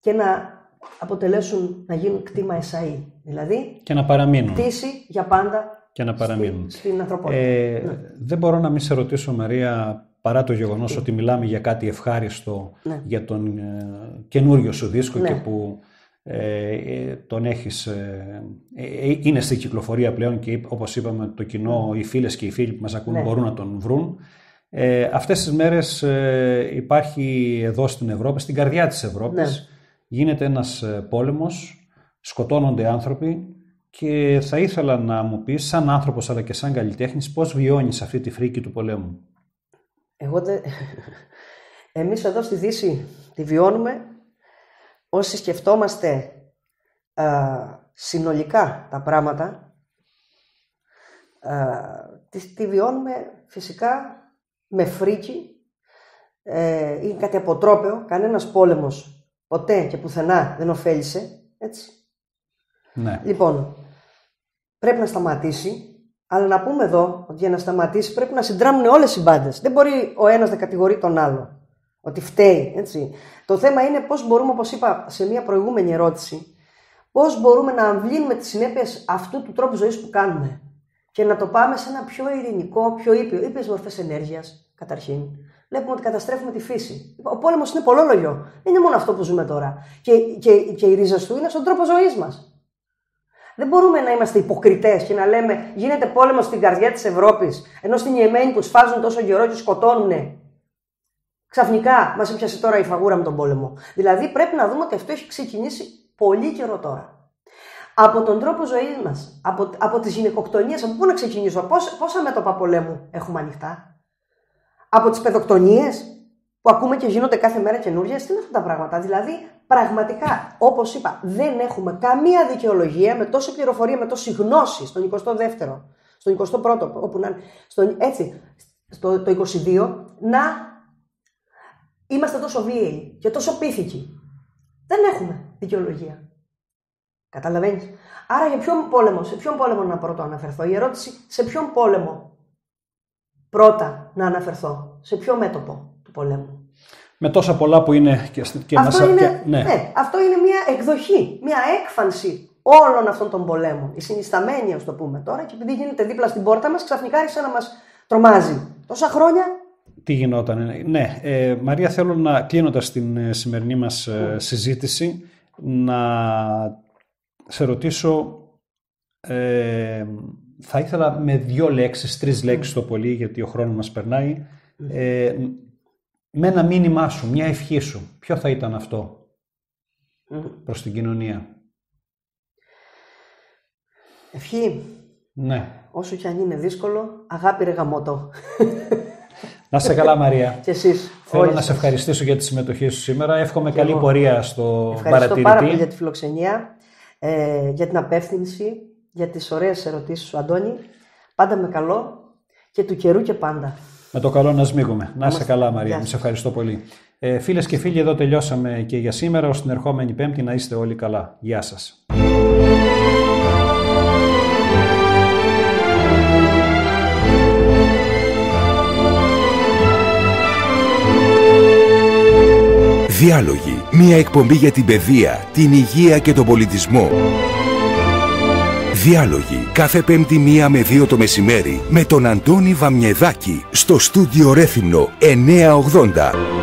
και να αποτελέσουν, να γίνουν κτήμα εσαΐ. Δηλαδή, Και να παραμείνουν. κτήση για πάντα Και να παραμείνουν. στην, στην ανθρωπότητα. Ε, Δεν μπορώ να μην σε ρωτήσω, Μαρία, παρά το γεγονός ότι μιλάμε για κάτι ευχάριστο Ναι. για τον ε, καινούριο σου δίσκο Ναι. και που ε, ε, τον έχεις, ε, ε, είναι στην κυκλοφορία πλέον και είπ- όπως είπαμε το κοινό, οι φίλες και οι φίλοι που μας ακούν Ναι. μπορούν να τον βρουν. Ε, αυτές τις μέρες ε, υπάρχει εδώ στην Ευρώπη, στην καρδιά της Ευρώπης, Ναι. γίνεται ένας ε, πόλεμος, σκοτώνονται άνθρωποι και θα ήθελα να μου πεις σαν άνθρωπος αλλά και σαν καλλιτέχνης πώς βιώνεις αυτή τη φρίκη του πολέμου; Εγώ δεν... Εμείς εδώ στη Δύση τη βιώνουμε όσοι σκεφτόμαστε α, συνολικά τα πράγματα α, τη, τη βιώνουμε φυσικά με φρίκη ε, είναι κάτι αποτρόπαιο κανένας πόλεμος ποτέ και πουθενά δεν ωφέλησε έτσι Ναι. Λοιπόν, πρέπει να σταματήσει, αλλά να πούμε εδώ ότι για να σταματήσει πρέπει να συντράμουν όλες οι μπάντες. Δεν μπορεί ο ένας να κατηγορεί τον άλλο. Ότι φταίει, έτσι. Το θέμα είναι πώς μπορούμε, όπως είπα σε μια προηγούμενη ερώτηση, πώς μπορούμε να αμβλύνουμε τις συνέπειες αυτού του τρόπου ζωής που κάνουμε και να το πάμε σε ένα πιο ειρηνικό, πιο ήπιο, ήπιες μορφές ενέργειας, καταρχήν. Βλέπουμε ότι καταστρέφουμε τη φύση. Ο πόλεμος είναι πολλόλογιο. Δεν είναι μόνο αυτό που ζούμε τώρα. Και, και, και οι ρίζες του είναι στον τρόπο ζωής μας. Δεν μπορούμε να είμαστε υποκριτές και να λέμε γίνεται πόλεμος στην καρδιά της Ευρώπης, ενώ στην Ιεμένη που σφάζουν τόσο καιρό και σκοτώνουν. Ξαφνικά μας έπιασε τώρα η φαγούρα με τον πόλεμο. Δηλαδή πρέπει να δούμε ότι αυτό έχει ξεκινήσει πολύ καιρό τώρα. Από τον τρόπο ζωής μας, από, από τις γυναικοκτονίες, από πού να ξεκινήσω, πόσα, πόσα μέτωπα πολέμου έχουμε ανοιχτά; Από τις παιδοκτονίες; Που ακούμε και γίνονται κάθε μέρα καινούργιες. Τι είναι αυτά τα πράγματα; Δηλαδή, πραγματικά, όπως είπα, δεν έχουμε καμία δικαιολογία με τόση πληροφορία, με τόση γνώση στον 22ο, στον 21ο, όπου να είναι, στον, έτσι, στο το 22, να είμαστε τόσο βίαιοι και τόσο πίθηκοι. Δεν έχουμε δικαιολογία. Καταλαβαίνεις; Άρα για ποιον πόλεμο, σε ποιον πόλεμο να πρώτο αναφερθώ; Η ερώτηση σε ποιον πόλεμο πρώτα να αναφερθώ; Σε ποιο μέτωπο; Του πολέμου. Με τόσα πολλά που είναι και, σ- και αυτό, μας... είναι, και- ναι. ναι, αυτό είναι μια εκδοχή, μια έκφανση όλων αυτών των πολέμων. Η συνισταμένη, ας το πούμε τώρα, και επειδή γίνεται δίπλα στην πόρτα μας, ξαφνικά άρχισε να μας τρομάζει. Τόσα χρόνια. Τι γινόταν. Ναι, ε, Μαρία, θέλω να κλείνοντας την ε, σημερινή μας ε, συζήτηση να σε ρωτήσω ε, θα ήθελα με δύο λέξεις, τρεις λέξεις το πολύ γιατί ο χρόνος μας περνάει ε, με ένα μήνυμά σου, μια ευχή σου. Ποιο θα ήταν αυτό προς την κοινωνία; Ευχή, Ναι. όσο και αν είναι δύσκολο, αγάπη ρε γαμώτο. Να είσαι καλά Μαρία. και εσείς. Θέλω όλοι να σε σας. ευχαριστήσω για τη συμμετοχή σου σήμερα. Εύχομαι καλή εγώ. πορεία στο Ευχαριστώ παρατηρητή. πάρα πολύ για τη φιλοξενία, ε, για την απεύθυνση, για τις ωραίες ερωτήσεις σου, Αντώνη. Πάντα με καλό και του καιρού και πάντα. Με το καλό να σμίγουμε. Να είσαι είμαστε- καλά, Μαρία. Γεια Μου σας. σε ευχαριστώ πολύ. Ε, φίλες και φίλοι, εδώ τελειώσαμε και για σήμερα. Ως την ερχόμενη Πέμπτη να είστε όλοι καλά. Γεια σας. Διάλογοι. Μία εκπομπή για την παιδεία, την υγεία και τον πολιτισμό. Διάλογοι. Κάθε πέμπτη μία με δύο το μεσημέρι με τον Αντώνη Βαμιεδάκη στο στούντιο Ρέθυμνο 980.